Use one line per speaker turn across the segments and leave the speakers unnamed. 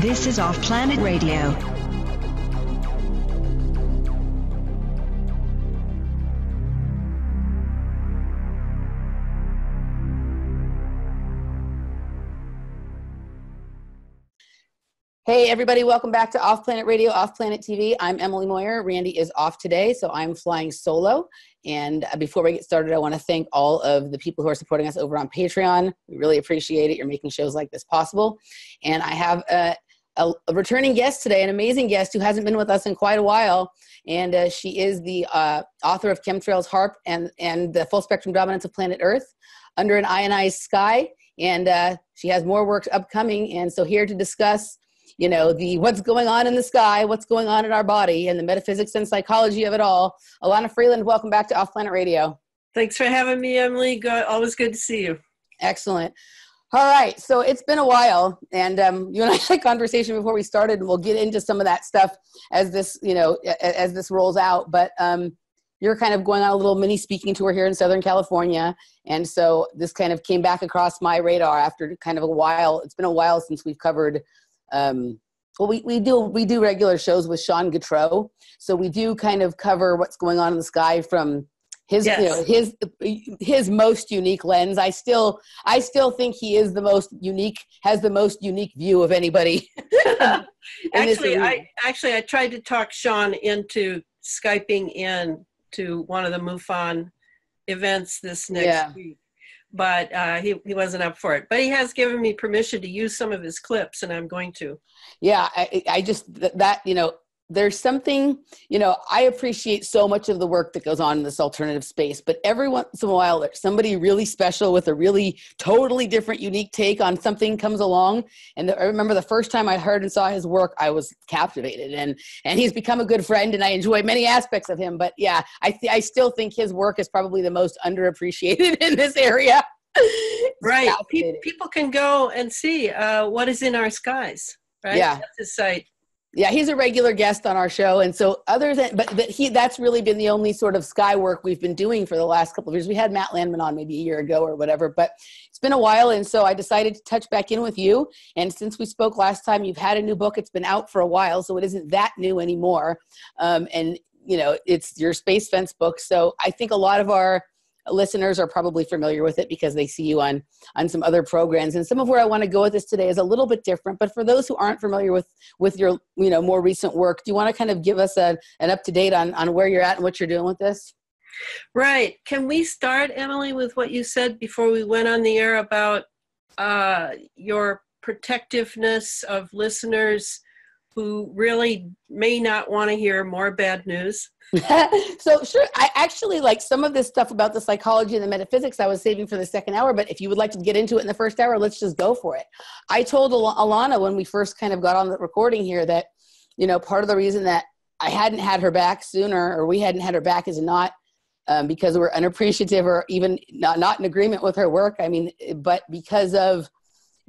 This is Off Planet Radio.
Hey, everybody, welcome back to Off Planet Radio, Off Planet TV. I'm Emily Moyer. Randy is off today, so I'm flying solo. And uh, before we get started, I want to thank all of the people who are supporting us over on Patreon. We really appreciate it. You're making shows like this possible. And I have a, a, a returning guest today, an amazing guest who hasn't been with us in quite a while. And uh, she is the uh, author of Chemtrails HAARP and, and the Full Spectrum Dominance of Planet Earth under an ionized sky. And uh, she has more work upcoming. And so, here to discuss you know the what's going on in the sky what's going on in our body and the metaphysics and psychology of it all elana freeland welcome back to off planet radio
Thanks for having me, Emily. Good, always good to see you.
excellent all right so it's been a while and um, you and i had a conversation before we started and we'll get into some of that stuff as this you know as this rolls out but um, you're kind of going on a little mini speaking tour here in southern california and so this kind of came back across my radar after kind of a while it's been a while since we've covered um, well, we, we do we do regular shows with Sean Gautreaux, so we do kind of cover what's going on in the sky from his you know his his most unique lens. I still I still think he is the most unique has the most unique view of anybody.
actually. I actually I tried to talk Sean into skyping in to one of the MUFON events this next
Yeah.
week, but uh, he he wasn't up for it. But he has given me permission to use some of his clips, and I'm going to.
yeah I, I just th- that you know there's something you know i appreciate so much of the work that goes on in this alternative space but every once in a while there's somebody really special with a really totally different unique take on something comes along and i remember the first time i heard and saw his work i was captivated and and he's become a good friend and i enjoy many aspects of him but yeah i th- i still think his work is probably the most underappreciated in this area
Right. Pe- people can go and see uh, what is in our skies. Right.
Yeah.
That's site.
Yeah, he's a regular guest on our show, and so other than but but he that's really been the only sort of sky work we've been doing for the last couple of years. We had Matt Landman on maybe a year ago or whatever, but it's been a while, and so I decided to touch back in with you. And since we spoke last time, you've had a new book. It's been out for a while, so it isn't that new anymore. Um, and you know, it's your Space Fence book. So I think a lot of our listeners are probably familiar with it because they see you on on some other programs. And some of where i want to go with this today is a little bit different but for those who aren't familiar with with your you know more recent work do you want to kind of give us a, an up to date on on where you're at and what you're doing with this?
Right. Can we start, Emily, with what you said before we went on the air about uh, your protectiveness of listeners who really may not want to hear more bad news?
so sure i actually like some of this stuff about the psychology and the metaphysics i was saving for the second hour but if you would like to get into it in the first hour let's just go for it i told Al- elana when we first kind of got on the recording here that you know part of the reason that i hadn't had her back sooner or we hadn't had her back is not um, because we're unappreciative or even not, not in agreement with her work i mean but because of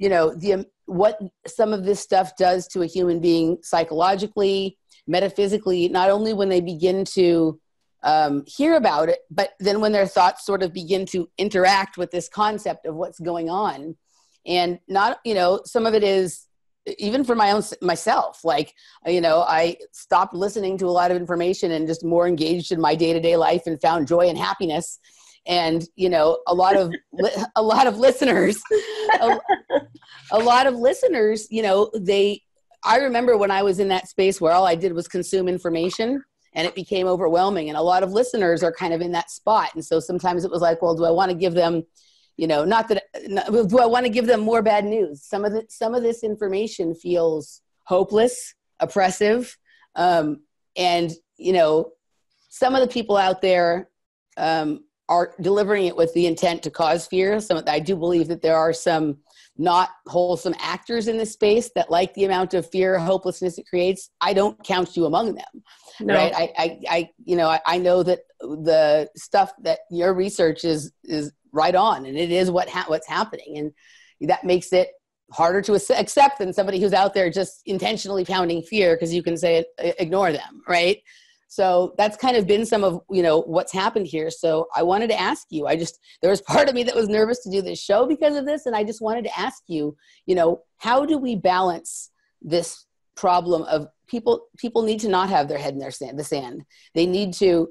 you know the um, what some of this stuff does to a human being psychologically metaphysically not only when they begin to um, hear about it but then when their thoughts sort of begin to interact with this concept of what's going on. And not you know some of it is even for my own myself like you know i stopped listening to a lot of information and just more engaged in my day-to-day life and found joy and happiness and you know a lot of a lot of listeners a, a lot of listeners you know they i remember when i was in that space where all i did was consume information and it became overwhelming and a lot of listeners are kind of in that spot. And so sometimes it was like well do i want to give them you know not that do i want to give them more bad news? Some of the some of this information feels hopeless oppressive um, and you know some of the people out there um, are delivering it with the intent to cause fear So i do believe that there are some not wholesome actors in this space that like the amount of fear hopelessness it creates i don't count you among them
No.
right I, I i you know I, I know that the stuff that your research is is right on and it is what ha- what's happening and that makes it harder to ac- accept than somebody who's out there just intentionally pounding fear because you can say ignore them, right? So that's kind of been some of you know what's happened here. So I wanted to ask you. I just there was part of me that was nervous to do this show because of this, and I just wanted to ask you. You know, how do we balance this problem of people? People need to not have their head in their sand, the sand. They need to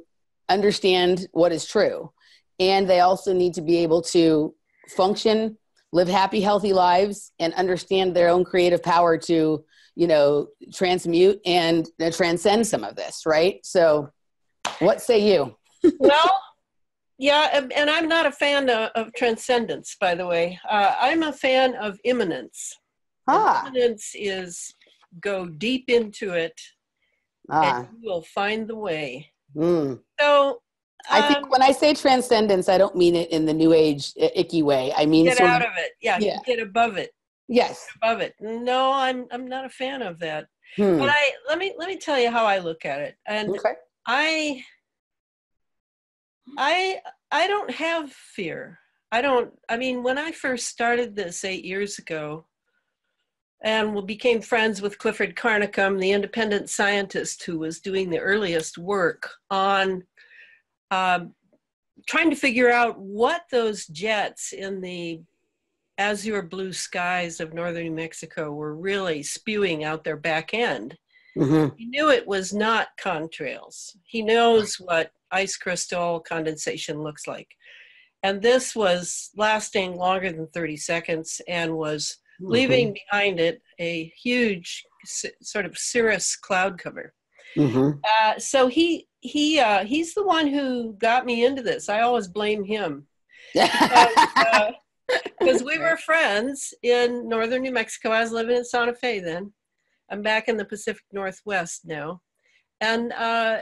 understand what is true, and they also need to be able to function, live happy, healthy lives, and understand their own creative power to you know transmute and uh, transcend some of this right so what say you
well yeah and i'm not a fan of, of transcendence by the way uh, i'm a fan of immanence ah. immanence is go deep into it ah. and you will find the way mm. so
I think um, when I say transcendence, I don't mean it in the new age icky way. I mean
get out of, of it. Yeah, yeah, get above it.
Yes.
Above it. No, I'm I'm not a fan of that. Hmm. But I let me let me tell you how I look at it. And okay. I I I don't have fear. I don't I mean when I first started this 8 years ago and we became friends with Clifford Carnicom, the independent scientist who was doing the earliest work on um, trying to figure out what those jets in the azure blue skies of northern New Mexico were really spewing out their back end. Mm-hmm. He knew it was not contrails. He knows what ice crystal condensation looks like. And this was lasting longer than 30 seconds and was mm-hmm. leaving behind it a huge sort of cirrus cloud cover. Mm-hmm. Uh, so he he uh, he's the one who got me into this. I always blame him. because, uh, because we were friends in northern New Mexico. I was living in Santa Fe then. I'm back in the Pacific Northwest now, and uh,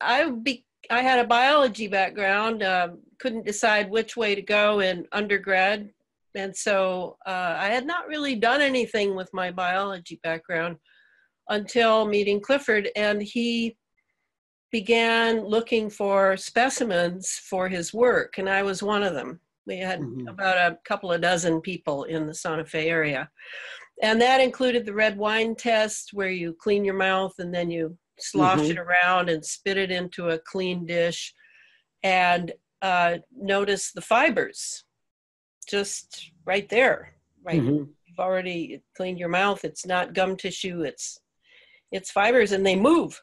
I be I had a biology background. Uh, couldn't decide which way to go in undergrad, and so uh, I had not really done anything with my biology background until meeting Clifford, and he began looking for specimens for his work, and I was one of them. We had mm-hmm. about a couple of dozen people in the Santa Fe area. And that included the red wine test, where you clean your mouth and then you slosh mm-hmm. it around and spit it into a clean dish and uh, notice the fibers just right there. Right. Mm-hmm. You've already cleaned your mouth. It's not gum tissue, it's it's fibers and they move.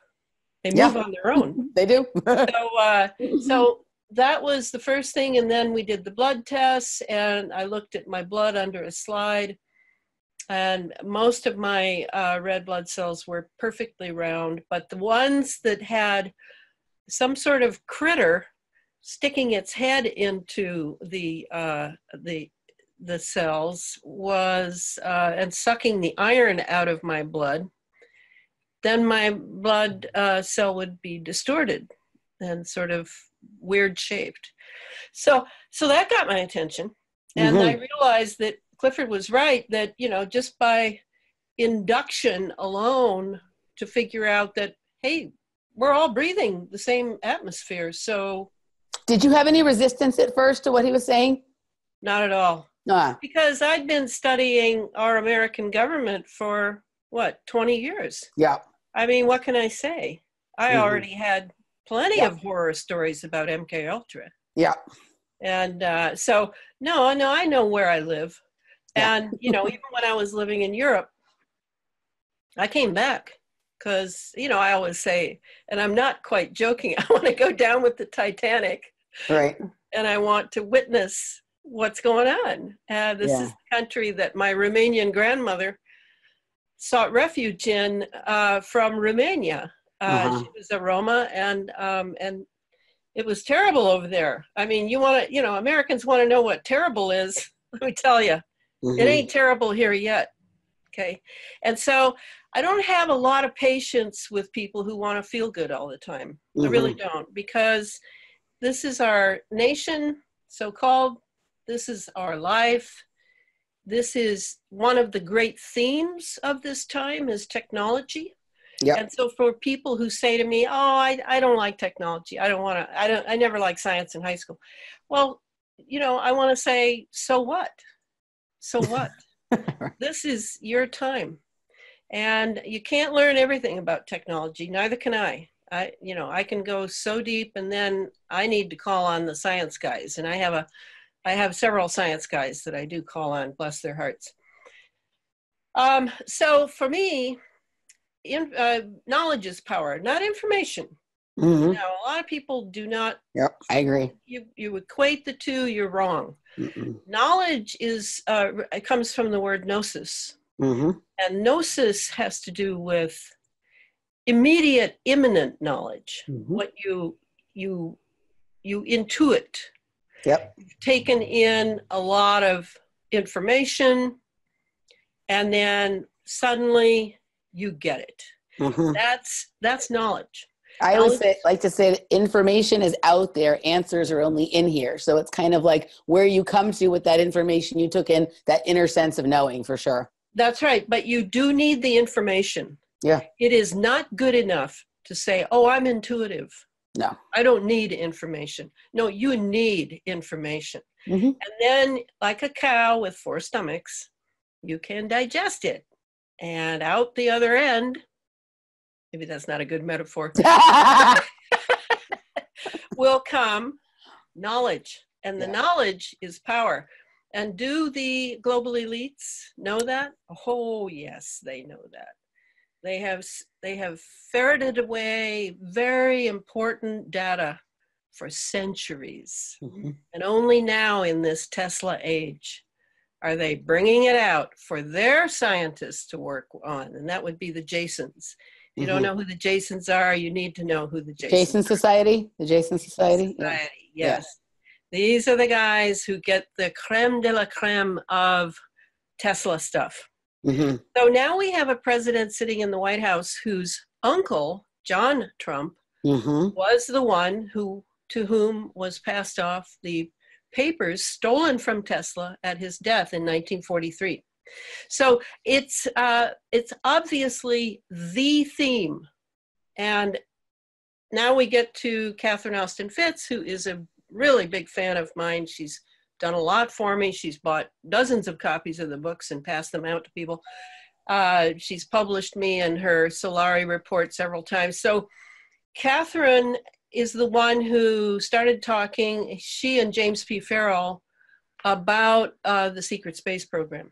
They move yeah. on their own.
they do.
so uh, so that was the first thing and then we did the blood tests and i looked at my blood under a slide and most of my uh, red blood cells were perfectly round but the ones that had some sort of critter sticking its head into the uh, the the cells was uh, and sucking the iron out of my blood then my blood uh, cell would be distorted and sort of weird shaped. So so that got my attention. And mm-hmm. I realized that Clifford was right that, you know, just by induction alone to figure out that, hey, we're all breathing the same atmosphere. So
did you have any resistance at first to what he was saying?
Not at all. Ah. Because I'd been studying our American government for what, 20 years?
Yeah.
I mean, what can I say? I mm-hmm. already had plenty yeah. of horror stories about MK Ultra.
Yeah.
And uh, so no, no, I know where I live, yeah. and you know, even when I was living in Europe, I came back because you know I always say, and I'm not quite joking. I want to go down with the Titanic,
right?
And I want to witness what's going on. Uh, this yeah. is the country that my Romanian grandmother sought refuge in uh, from Romania uh, uh-huh. She was a Roma, and um, and it was terrible over there. I mean, you want to, you know, Americans want to know what terrible is. Let me tell you, mm-hmm. it ain't terrible here yet. Okay, and so I don't have a lot of patience with people who want to feel good all the time. Mm-hmm. I really don't, because this is our nation, so called. This is our life. This is one of the great themes of this time is technology.
Yep.
And so for people who say to me, "Oh, I, I don't like technology. I don't want to. I don't. I never liked science in high school." Well, you know, I want to say, so what? So what? this is your time. And you can't learn everything about technology, neither can I. I you know, I can go so deep and then I need to call on the science guys and I have a I have several science guys that I do call on, bless their hearts. Um, so for me, in, uh, knowledge is power, not information.
Mhm.
Now, a lot of people do not.
Yep, I agree.
You you equate the two. You're wrong.
Mm-mm.
Knowledge is uh, it comes from the word gnosis,
Mhm.
and gnosis has to do with immediate, imminent knowledge.
Mhm.
What you you you intuit.
Yep.
You've taken in a lot of information, and then suddenly you get it.
Mhm.
That's that's knowledge.
I always say, like to say that information is out there, answers are only in here. So it's kind of like where you come to with that information you took in, that inner sense of knowing for sure.
That's right, but you do need the information.
Yeah.
It is not good enough to say, "Oh, I'm intuitive."
No.
I don't need information. No, you need information.
Mhm.
And then, like a cow with four stomachs, you can digest it. And out the other end, maybe that's not a good metaphor, will come knowledge. And the
Yeah.
knowledge is power. And do the global elites know that? Oh, yes, they know that. They have they have ferreted away very important data for centuries.
Mhm.
And only now in this Tesla age are they bringing it out for their scientists to work on. And that would be the Jasons. If you don't
Mhm.
know who the Jasons are, you need to know who the Jasons
Jason Society, the Jason Society. Yeah.
Society, yes. These are the guys who get the creme de la creme of Tesla stuff.
Mhm.
So now we have a president sitting in the White House whose uncle, John Trump,
Mhm.
was the one who to whom was passed off the papers stolen from Tesla at his death in 1943. So it's uh, it's obviously the theme, and now we get to Catherine Austin Fitts, who is a really big fan of mine. She's done a lot for me. She's bought dozens of copies of the books and passed them out to people. Uh, she's published me in her Solari report several times. So Catherine is the one who started talking, she and James P. Farrell, about uh, the secret space program.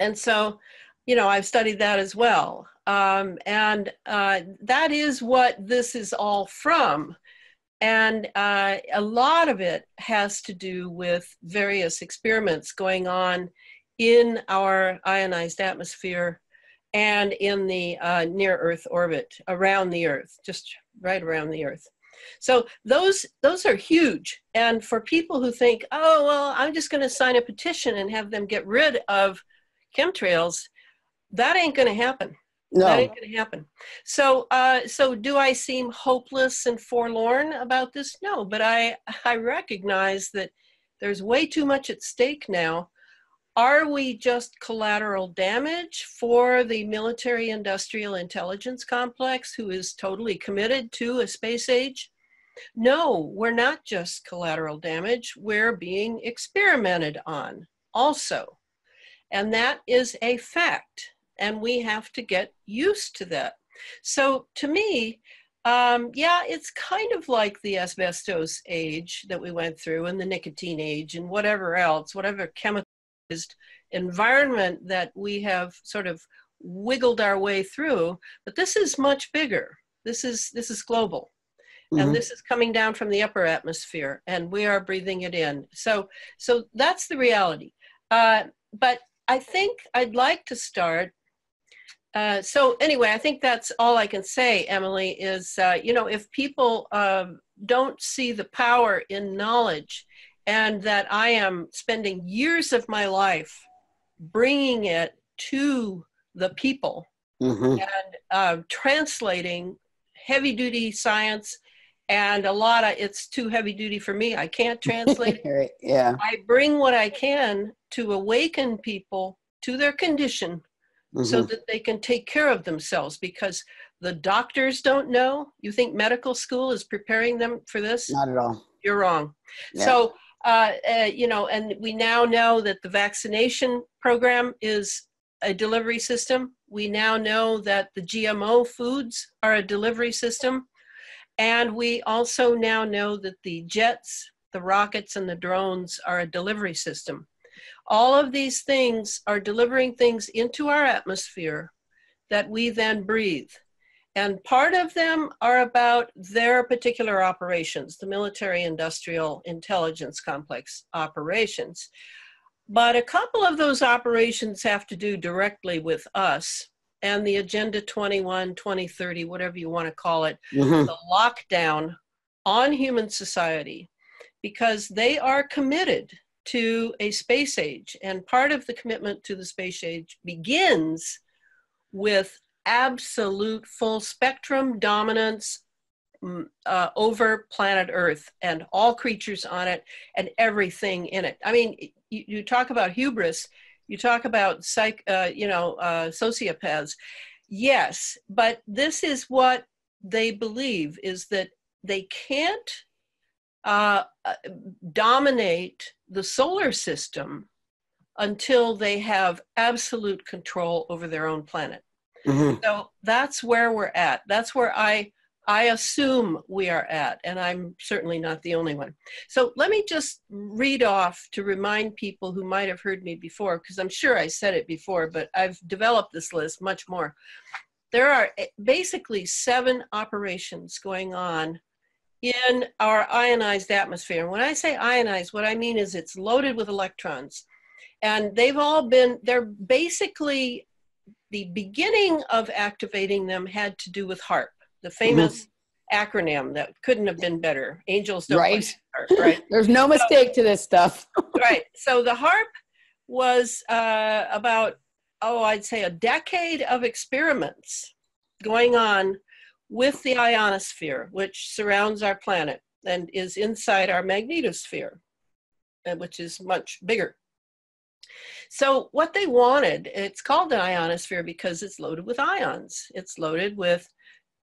And so, you know, I've studied that as well. Um, and uh, that is what this is all from. And uh, a lot of it has to do with various experiments going on in our ionized atmosphere and in the uh, near Earth orbit around the Earth, just right around the Earth. So those those are huge. And for people who think, oh well, I'm just going to sign a petition and have them get rid of chemtrails, that ain't going to happen.
No.
That ain't going to happen. So, uh, so do I seem hopeless and forlorn about this? No, but I I recognize that there's way too much at stake now. Are we just collateral damage for the military industrial intelligence complex who is totally committed to a space age? No, we're not just collateral damage. We're being experimented on also. And that is a fact. And we have to get used to that. So to me, um, yeah, it's kind of like the asbestos age that we went through and the nicotine age and whatever else, whatever chemicalized environment that we have sort of wiggled our way through. But this is much bigger. This is this is global
Mhm.
and this is coming down from the upper atmosphere and we are breathing it in so so that's the reality uh, but i think i'd like to start uh, so anyway i think that's all i can say emily is uh, you know if people um, don't see the power in knowledge and that i am spending years of my life bringing it to the people
Mhm.
and uh, translating heavy duty science and a lot of it's too heavy duty for me i can't translate.
Yeah.
i bring what i can to awaken people to their condition so
Mhm.
that they can take care of themselves because the doctors don't know you think medical school is preparing them for this
Not at all.
you're wrong
Yeah.
so uh, uh, you know, and we now know that the vaccination program is a delivery system. We now know that the GMO foods are a delivery system. And we also now know that the jets, the rockets, and the drones are a delivery system. All of these things are delivering things into our atmosphere that we then breathe. And part of them are about their particular operations, the military industrial intelligence complex operations. But a couple of those operations have to do directly with us and the Agenda 21, 2030, whatever you want to call it,
Mhm.
the lockdown on human society, because they are committed to a space age. And part of the commitment to the space age begins with absolute full spectrum dominance mm, uh, over planet Earth and all creatures on it and everything in it. I mean, you, you talk about hubris, you talk about psych, uh, you know, uh, sociopaths. Yes, but this is what they believe is that they can't uh, uh, dominate the solar system until they have absolute control over their own planet.
Mhm.
So that's where we're at. That's where I I assume we are at, and I'm certainly not the only one. So let me just read off to remind people who might have heard me before, because I'm sure I said it before, but I've developed this list much more. There are eh, basically seven operations going on in our ionized atmosphere. And when I say ionized, what I mean is it's loaded with electrons. And they've all been, they're basically the beginning of activating them had to do with HAARP, the famous acronym that couldn't have been better. Angels don't
Right.
like HAARP, right?
There's no mistake to this stuff.
right. So the HAARP was uh, about, oh, I'd say a decade of experiments going on with the ionosphere, which surrounds our planet and is inside our magnetosphere, uh, which is much bigger. So, what they wanted, it's called an ionosphere because it's loaded with ions. It's loaded with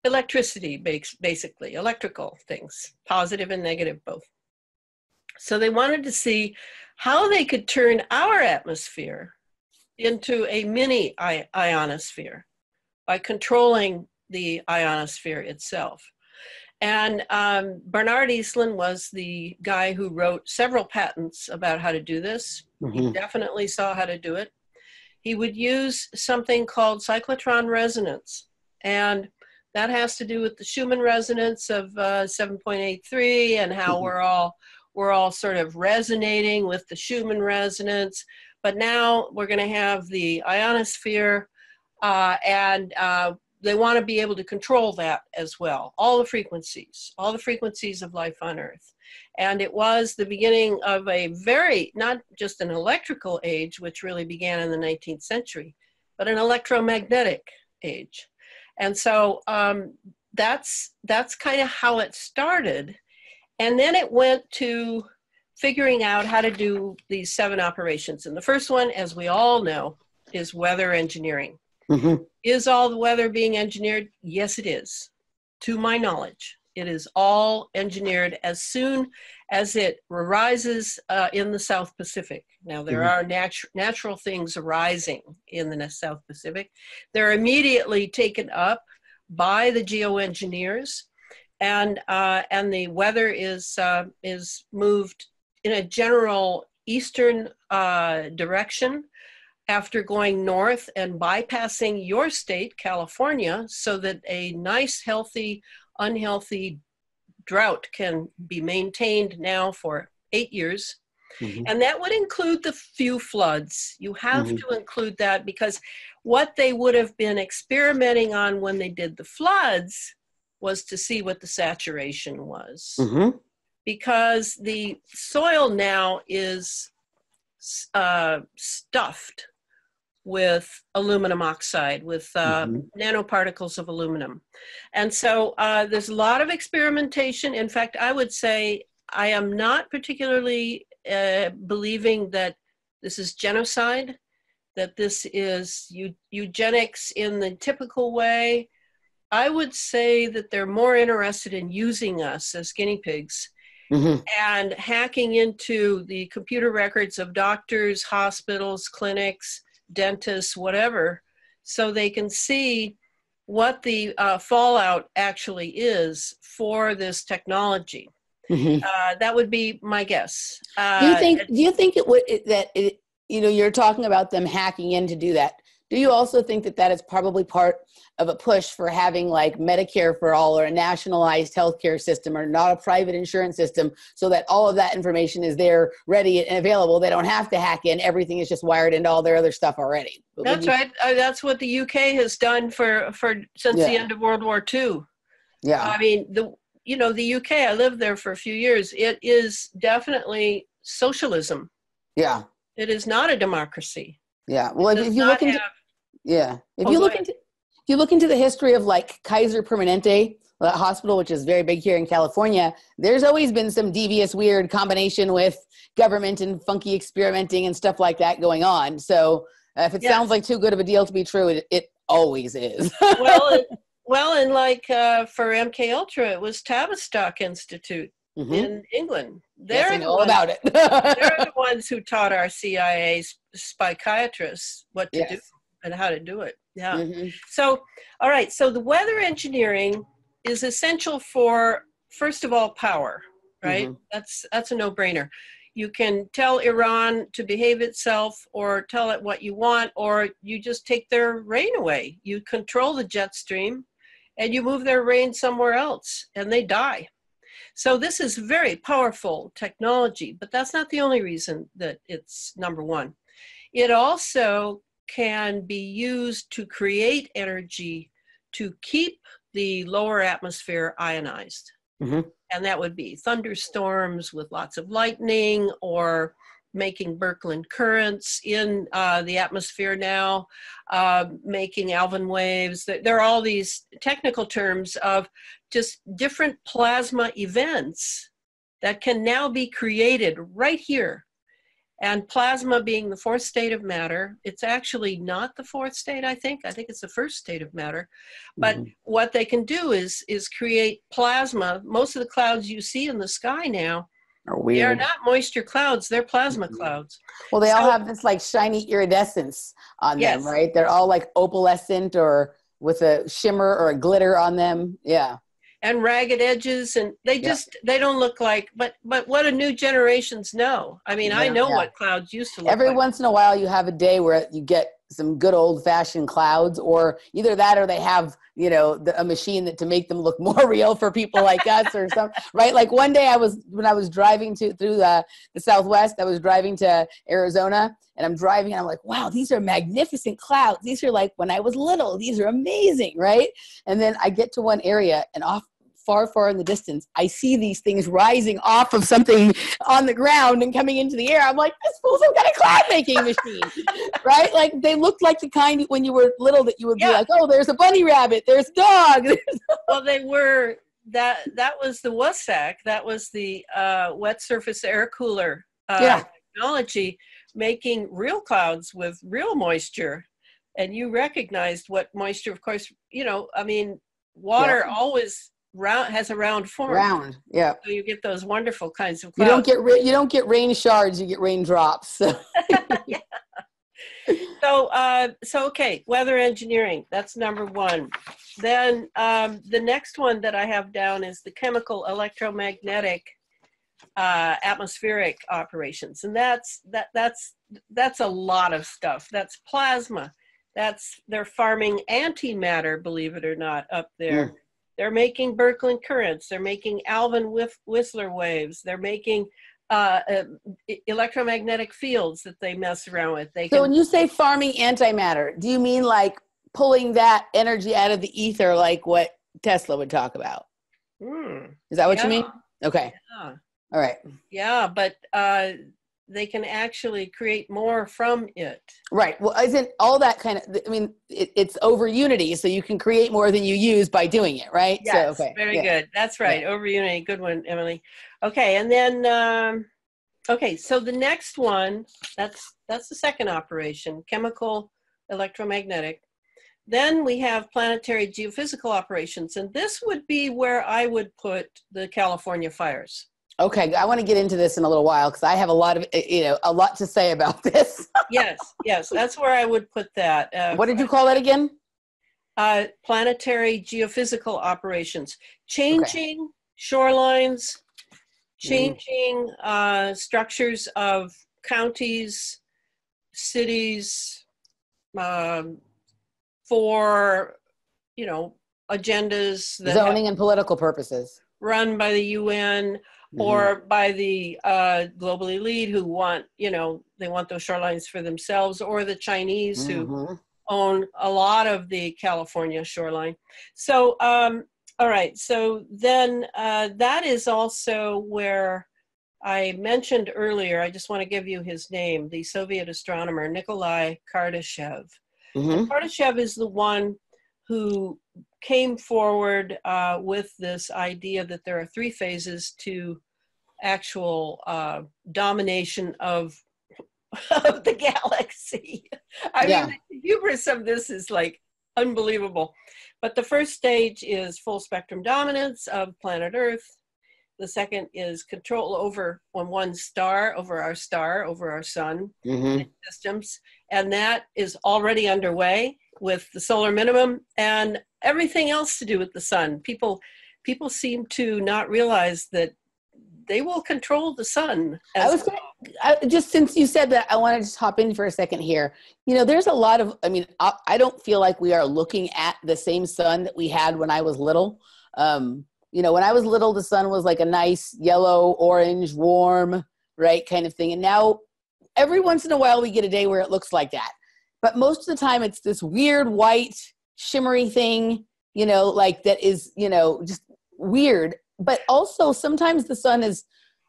electricity, basically, electrical things, positive and negative both. So, they wanted to see how they could turn our atmosphere into a mini ionosphere by controlling the ionosphere itself. And um, Bernard Eastlund was the guy who wrote several patents about how to do this. He
Mhm.
definitely saw how to do it. He would use something called cyclotron resonance. And that has to do with the Schumann resonance of uh, 7.83 and how
Mhm.
we're all we're all sort of resonating with the Schumann resonance. But now we're going to have the ionosphere, uh, and uh, they want to be able to control that as well. All the frequencies, all the frequencies of life on Earth. And it was the beginning of a very, not just an electrical age, which really began in the 19th century, but an electromagnetic age. And so um, that's that's kind of how it started. And then it went to figuring out how to do these seven operations. And the first one, as we all know, is weather engineering.
Mhm.
Is all the weather being engineered? Yes, it is. To my knowledge, it is all engineered as soon as it arises uh, in the South Pacific. Now, there
Mhm.
are natu- natural things arising in the South Pacific. They're immediately taken up by the geoengineers, and uh, and the weather is uh, is moved in a general eastern uh, direction after going north and bypassing your state, California, so that a nice, healthy, unhealthy drought can be maintained now for eight years.
Mhm.
And that would include the few floods. You have
Mhm.
to include that because what they would have been experimenting on when they did the floods was to see what the saturation was
Mhm.
because the soil now is uh, stuffed with aluminum oxide, with uh,
Mhm.
nanoparticles of aluminum. And so uh, there's a lot of experimentation. In fact, I would say I am not particularly uh, believing that this is genocide, that this is eu- eugenics in the typical way. I would say that they're more interested in using us as guinea pigs
Mhm.
and hacking into the computer records of doctors, hospitals, clinics, dentists, whatever, so they can see what the uh, fallout actually is for this technology.
Mhm.
Uh, that would be my guess. Uh,
do you think do you think it would it, that it, you know you're talking about them hacking in to do that do you also think that that is probably part of a push for having like medicare for all or a nationalized healthcare system or not a private insurance system so that all of that information is there ready and available they don't have to hack in everything is just wired into all their other stuff already But
That's
you-
right. Uh, that's what the UK has done for for since the end of World War II.
yeah
I mean, the you know the UK. I lived there for a few years. It is definitely socialism.
yeah
It is not a democracy.
yeah well if, if you look into
have-
Yeah. If you look into if you look into the history of like Kaiser Permanente, that hospital, which is very big here in California, there's always been some devious, weird combination with government and funky experimenting and stuff like that going on. So uh, if it
Yes.
sounds like too good of a deal to be true, it, it always is.
well, it, well, and like uh, for MK Ultra, it was Tavistock Institute
Mhm.
in England.
Yes,
They're the
know all
ones-
about it.
they're the ones who taught our CIA psychiatrists what to do
Yes.
And how to do it. Yeah.
Mhm.
So, all right. So the weather engineering is essential for, first of all, power. Right.
Mhm.
That's that's a no-brainer. You can tell Iran to behave itself, or tell it what you want, or you just take their rain away. You control the jet stream, and you move their rain somewhere else, and they die. So this is very powerful technology, but that's not the only reason that it's number one. It also can be used to create energy to keep the lower atmosphere ionized.
Mhm.
And that would be thunderstorms with lots of lightning or making Birkeland currents in uh, the atmosphere now, uh, making Alfvén waves. There are all these technical terms of just different plasma events that can now be created right here. And plasma being the fourth state of matter, it's actually not the fourth state, I think. I think it's the first state of matter. But
Mhm.
what they can do is is create plasma. Most of the clouds you see in the sky now,
Are weird.
they are not moisture clouds, they're plasma
Mhm.
clouds.
Well, they all have this like shiny iridescence on
Yes.
them, right? They're all like opalescent or with a shimmer or a glitter on them. Yeah.
And ragged edges and they
Yeah.
just they don't look like but but what do new generations know? I mean, I know
Yeah.
what clouds used to look like.
Every
like.
once in a while, you have a day where you get some good old fashioned clouds, or either that or they have, you know, the, a machine that to make them look more real for people like us or something, right? Like one day I was, when I was driving to through the, the Southwest, I was driving to Arizona and I'm driving and I'm like, wow, these are magnificent clouds. These are like when I was little, these are amazing, right? And then I get to one area and off far, far in the distance, I see these things rising off of something on the ground and coming into the air. I'm like, this fool's some kind of cloud making machine, right? Like they looked like the kind when you were little that you would
Yeah.
be like, oh, there's a bunny rabbit, there's a dog.
well they were that that was the WSAC, that was the uh, wet surface air cooler uh,
Yeah.
technology making real clouds with real moisture. And you recognized what moisture, of course, you know, I mean, water always round has a round form.
Round, yeah.
So you get those wonderful kinds of
You don't get ra- you don't get rain shards, you get raindrops. So.
so uh, so okay weather engineering that's number one then um, the next one that i have down is the chemical electromagnetic uh, atmospheric operations and that's that that's that's a lot of stuff that's plasma that's they're farming antimatter believe it or not up there they're making Birkeland currents they're making alfvén whistler waves they're making uh, uh, electromagnetic fields that they mess around with they
So
can
when you say farming antimatter, do you mean like pulling that energy out of the ether, like what Tesla would talk about?
Hmm,
Is that what
yeah,
you mean? Okay.
Yeah,
All right.
yeah, but uh, they can actually create more from it.
Right. Well, isn't all that kind of? I mean, it, it's over unity, so you can create more than you use by doing it, right?
Yes,
so, okay.
very
yeah.
good. That's right. Over unity, good one, Emily. Okay, and then um, okay, so the next one that's that's the second operation, chemical electromagnetic. Then we have planetary geophysical operations, and this would be where I would put the California fires.
Okay, I want to get into this in a little while because I have a lot of eh, you know a lot to say about this.
yes, yes, that's where I would put that. Uh,
what did you call that again?
Uh, planetary geophysical operations, changing okay. shorelines, changing mm. uh, structures of counties, cities, um, for you know agendas
that zoning and political purposes
run by the UN mm-hmm. or by the uh, global elite who want, you know, they want those shorelines for themselves, or the Chinese mm-hmm. who own a lot of the California shoreline. So, um, all right, so then uh, that is also where I mentioned earlier, I just want to give you his name, the Soviet astronomer Nikolai Kardashev. Mm-hmm. Kardashev is the one who came forward uh, with this idea that there are three phases to actual uh, domination of, of the galaxy. I yeah. mean, the hubris of this is like unbelievable. But the first stage is full spectrum dominance of planet Earth. The second is control over on one star, over our star, over our sun mm-hmm. systems. And that is already underway with the solar minimum and everything else to do with the sun. People people seem to not realize that they will control the sun.
I was well. I, just since you said that, I want to just hop in for a second here. You know, there's a lot of. I mean, I, I don't feel like we are looking at the same sun that we had when I was little. Um, you know, when I was little, the sun was like a nice yellow, orange, warm, right kind of thing. And now, every once in a while, we get a day where it looks like that. But most of the time, it's this weird white shimmery thing, you know, like that is, you know, just weird. But also sometimes the sun is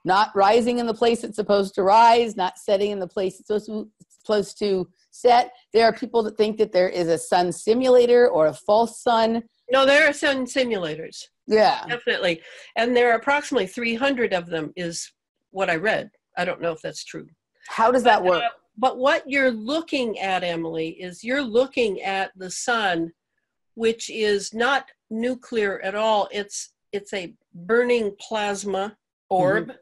not rising in the place it's supposed to rise, not setting in the place it's supposed to, supposed to set. There are people that think that there is a sun simulator or a false sun.
No, there are sun simulators.
Yeah.
Definitely. And there are approximately 300 of them, is what I read. I don't know if that's true.
How does that work? Uh,
but what you're looking at, Emily, is you're looking at the sun, which is not nuclear at all. It's it's a burning plasma orb, mm-hmm.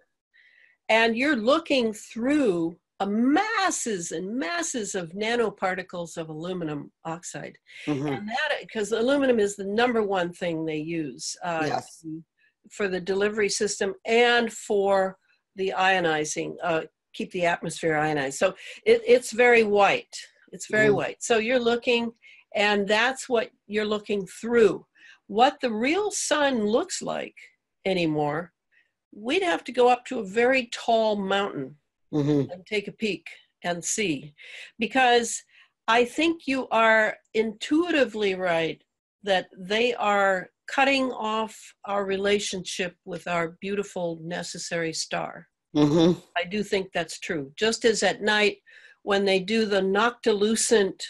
and you're looking through a masses and masses of nanoparticles of aluminum oxide, mm-hmm. and that because aluminum is the number one thing they use uh, yes. for the delivery system and for the ionizing uh, keep the atmosphere ionized. So it, it's very white. It's very mm. white. So you're looking, and that's what you're looking through. What the real sun looks like anymore, we'd have to go up to a very tall mountain mm-hmm. and take a peek and see. Because I think you are intuitively right that they are cutting off our relationship with our beautiful, necessary star. Mm-hmm. I do think that's true. Just as at night, when they do the noctilucent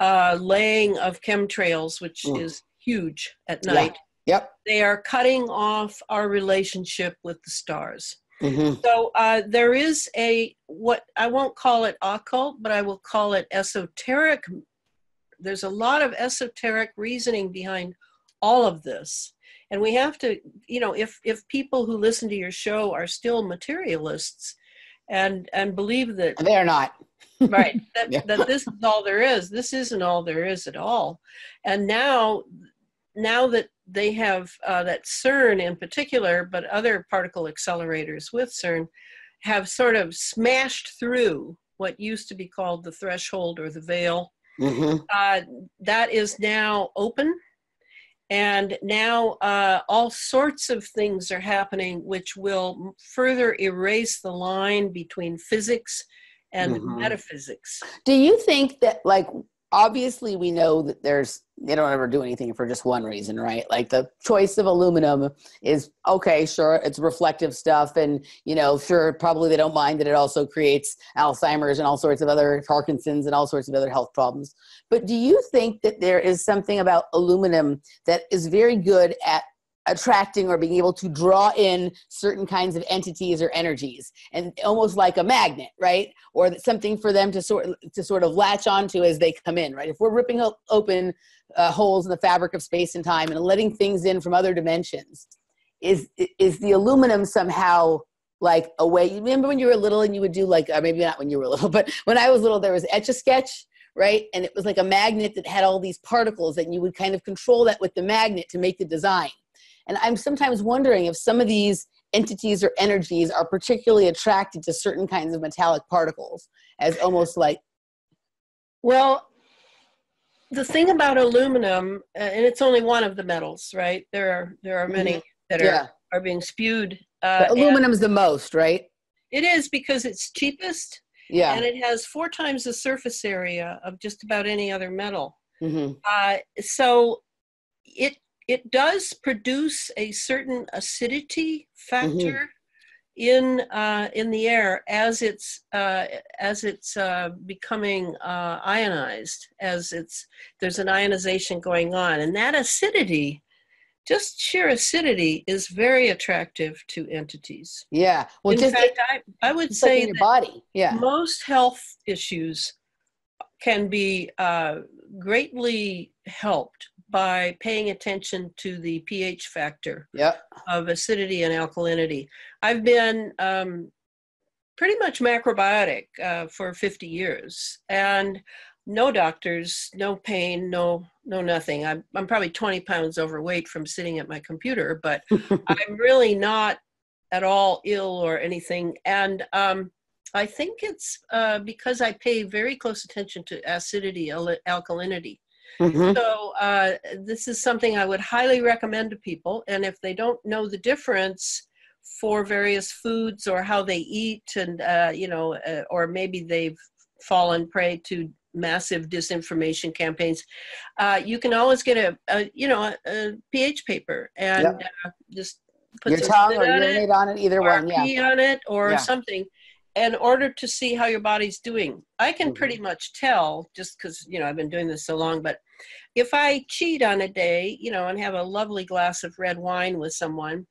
uh, laying of chemtrails, which mm. is huge at night,
yeah. yep.
they are cutting off our relationship with the stars. Mm-hmm. So uh, there is a what I won't call it occult, but I will call it esoteric. There's a lot of esoteric reasoning behind all of this and we have to you know if if people who listen to your show are still materialists and and believe that
they're not
right that, yeah. that this is all there is this isn't all there is at all and now now that they have uh, that cern in particular but other particle accelerators with cern have sort of smashed through what used to be called the threshold or the veil mm-hmm. uh, that is now open and now uh, all sorts of things are happening which will further erase the line between physics and mm-hmm. metaphysics.
Do you think that, like, obviously we know that there's they don't ever do anything for just one reason right like the choice of aluminum is okay sure it's reflective stuff and you know sure probably they don't mind that it also creates alzheimer's and all sorts of other parkinson's and all sorts of other health problems but do you think that there is something about aluminum that is very good at attracting or being able to draw in certain kinds of entities or energies and almost like a magnet right or something for them to sort to sort of latch onto as they come in right if we're ripping open uh, holes in the fabric of space and time and letting things in from other dimensions is is the aluminum somehow like a way. You remember when you were little and you would do like, uh, maybe not when you were little, but when I was little, there was etch a sketch, right? And it was like a magnet that had all these particles, and you would kind of control that with the magnet to make the design. And I'm sometimes wondering if some of these entities or energies are particularly attracted to certain kinds of metallic particles as almost like
Well, the thing about aluminum, uh, and it's only one of the metals, right? There are there are many that are
yeah
are being spewed. Uh,
aluminum's the most right
it is because it's cheapest,
yeah
and it has four times the surface area of just about any other metal.
Mm-hmm.
Uh, so it it does produce a certain acidity factor in uh, in the air as it's uh, as it's uh, becoming uh, ionized as it's there's an ionization going on. And that acidity just sheer acidity is very attractive to entities.
Yeah. Well
in
just
fact I, I would
like
say
in your
that
body. Yeah.
most health issues can be uh, greatly helped by paying attention to the pH factor
yep
of acidity and alkalinity. I've been um, pretty much macrobiotic uh, for 50 years, and no doctors, no pain, no no nothing. I'm I'm probably 20 pounds overweight from sitting at my computer, but I'm really not at all ill or anything. And um, I think it's uh, because I pay very close attention to acidity, al- alkalinity.
Mhm.
So uh, this is something I would highly recommend to people. And if they don't know the difference for various foods or how they eat, and uh, you know, uh, or maybe they've fallen prey to massive disinformation campaigns, uh, you can always get a, a you know a, a pH paper and uh, just put
your tongue or
on it
on it either
or
one yeah
pee on it or
Yeah.
something in order to see how your body's doing. I can
Mhm.
pretty much tell just because, you know, I've been doing this so long, but if I cheat on a day, you know, and have a lovely glass of red wine with someone,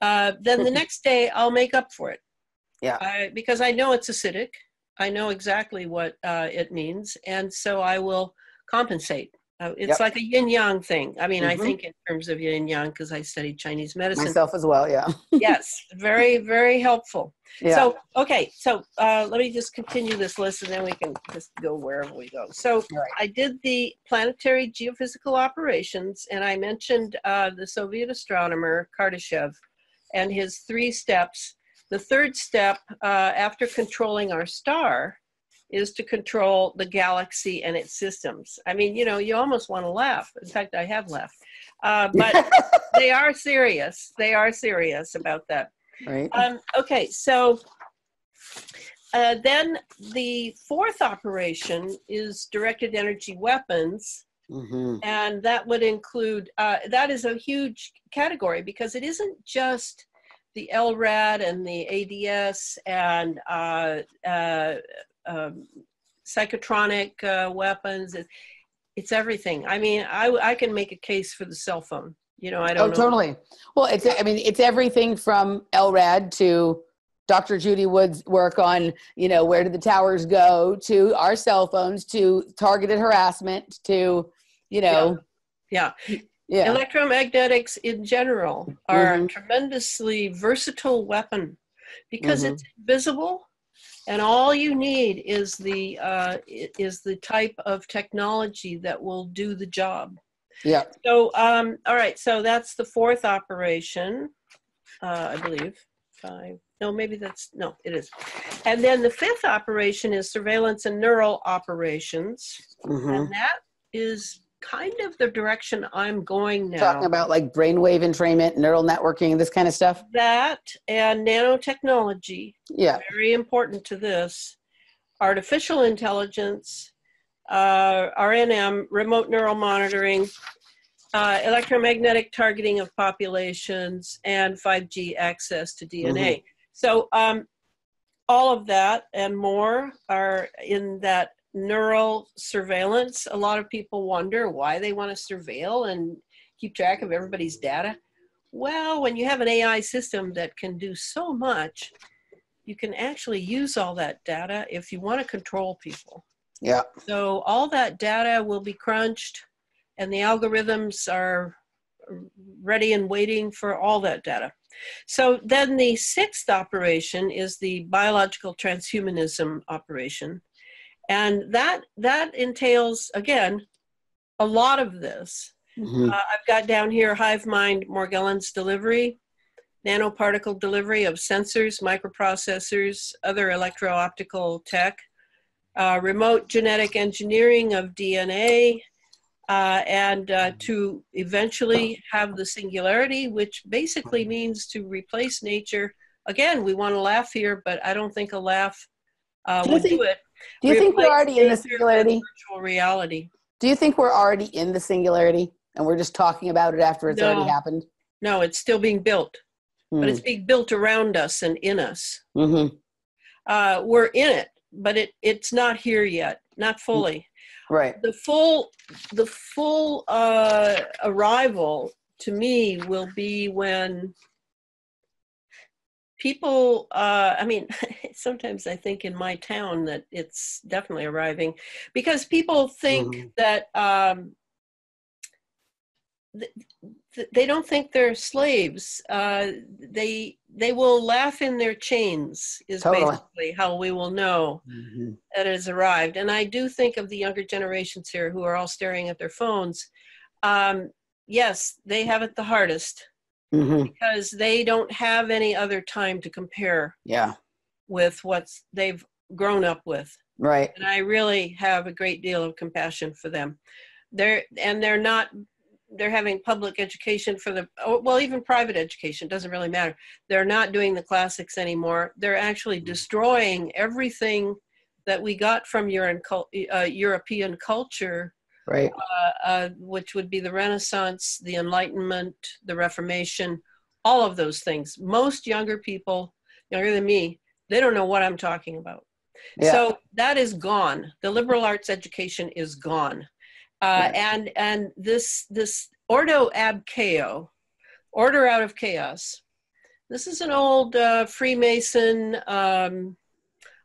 uh, then the next day I'll make up for it.
Yeah.
I, because I know it's acidic. I know exactly what uh, it means. And so I will compensate. Uh, it's
Yep.
like a yin yang thing. I mean, I
Mhm.
think in terms of yin yang because I studied Chinese medicine.
myself as well yeah
yes, very, very helpful.
yeah
So, okay, so uh, let me just continue this list and then we can just go wherever we go. So,
Right.
I did the planetary geophysical operations and I mentioned uh, the Soviet astronomer Kardashev and his three steps. The third step, uh, after controlling our star, is to control the galaxy and its systems. I mean, you know, you almost want to laugh. In fact, I have laughed. Uh, but they are serious. They are serious about that.
right
Um, okay, so uh, then the fourth operation is directed energy weapons,
hmm
and that would include uh, that is a huge category because it isn't just the LRAD and the ADS and uh, uh, um, psychotronic uh, weapons. It- It's everything. I mean, I, I can make a case for the cell phone. You know, I
oh
don't know.
totally well it's i mean it's everything from lrad to dr judy wood's work on you know where do the towers go to our cell phones to targeted harassment to you know
Yeah.
yeah,
Electromagnetics in general are
Mhm.
a tremendously versatile weapon because
Mhm.
it's invisible and all you need is the uh, is the type of technology that will do the job.
yeah
So um, all right, so that's the fourth operation, uh, I believe. Five. No, maybe that's no, it is. And then the fifth operation is surveillance and neural operations,
hmm
and that is kind of the direction I'm going now.
talking about like brainwave entrainment neural networking this kind of stuff?
That and nanotechnology,
yeah.
Very important to this, artificial intelligence, uh, RNM, remote neural monitoring, uh, electromagnetic targeting of populations, and 5G access to DNA. So, um, all of that and more are in that neural surveillance. A lot of people wonder why they want to surveil and keep track of everybody's data. Well, when you have an AI system that can do so much, you can actually use all that data if you want to control people.
yeah
So all that data will be crunched and the algorithms are ready and waiting for all that data. So then the sixth operation is the biological transhumanism operation. And that that entails again a lot of this.
Mhm.
Uh, I've got down here hive mind Morgellons delivery, nanoparticle delivery of sensors, microprocessors, other electro-optical tech, uh, remote genetic engineering of DNA, uh, and uh, to eventually have the singularity, which basically means to replace nature. Again, we want to laugh here, but I don't think a laugh uh, would
think-
do it.
Do you think we're already in the singularity?
Virtual reality.
Do you think we're already in the singularity and we're just talking about it after it's
No.
already happened?
No, it's still being built,
Hmm.
but it's being built around us and in us.
Mm-hmm.
Uh, we're in it, but it, it's not here yet, not fully.
Right.
The full, the full uh, arrival to me will be when people. Uh, I mean, sometimes I think in my town that it's definitely arriving because people think
Mhm.
that um, th- th- they don't think they're slaves. Uh, they they will laugh in their chains. Is
Totally.
basically how we will know
Mhm.
that has arrived. And I do think of the younger generations here who are all staring at their phones. Um, yes, they have it the hardest
Mhm.
because they don't have any other time to compare
Yeah.
with what they've grown up with.
Right.
And I really have a great deal of compassion for them. They're and they're not they're having public education for the oh, well even private education doesn't really matter they're not doing the classics anymore they're actually destroying everything that we got from cul- uh, European culture
Right.
uh, uh, which would be the Renaissance, the Enlightenment, the Reformation, all of those things. Most younger people, younger than me, they don't know what I'm talking about.
Yeah.
So that is gone. The liberal arts education is gone, uh,
Yeah.
and and this this ordo ab chaos, order out of chaos. This is an old uh, Freemason, um,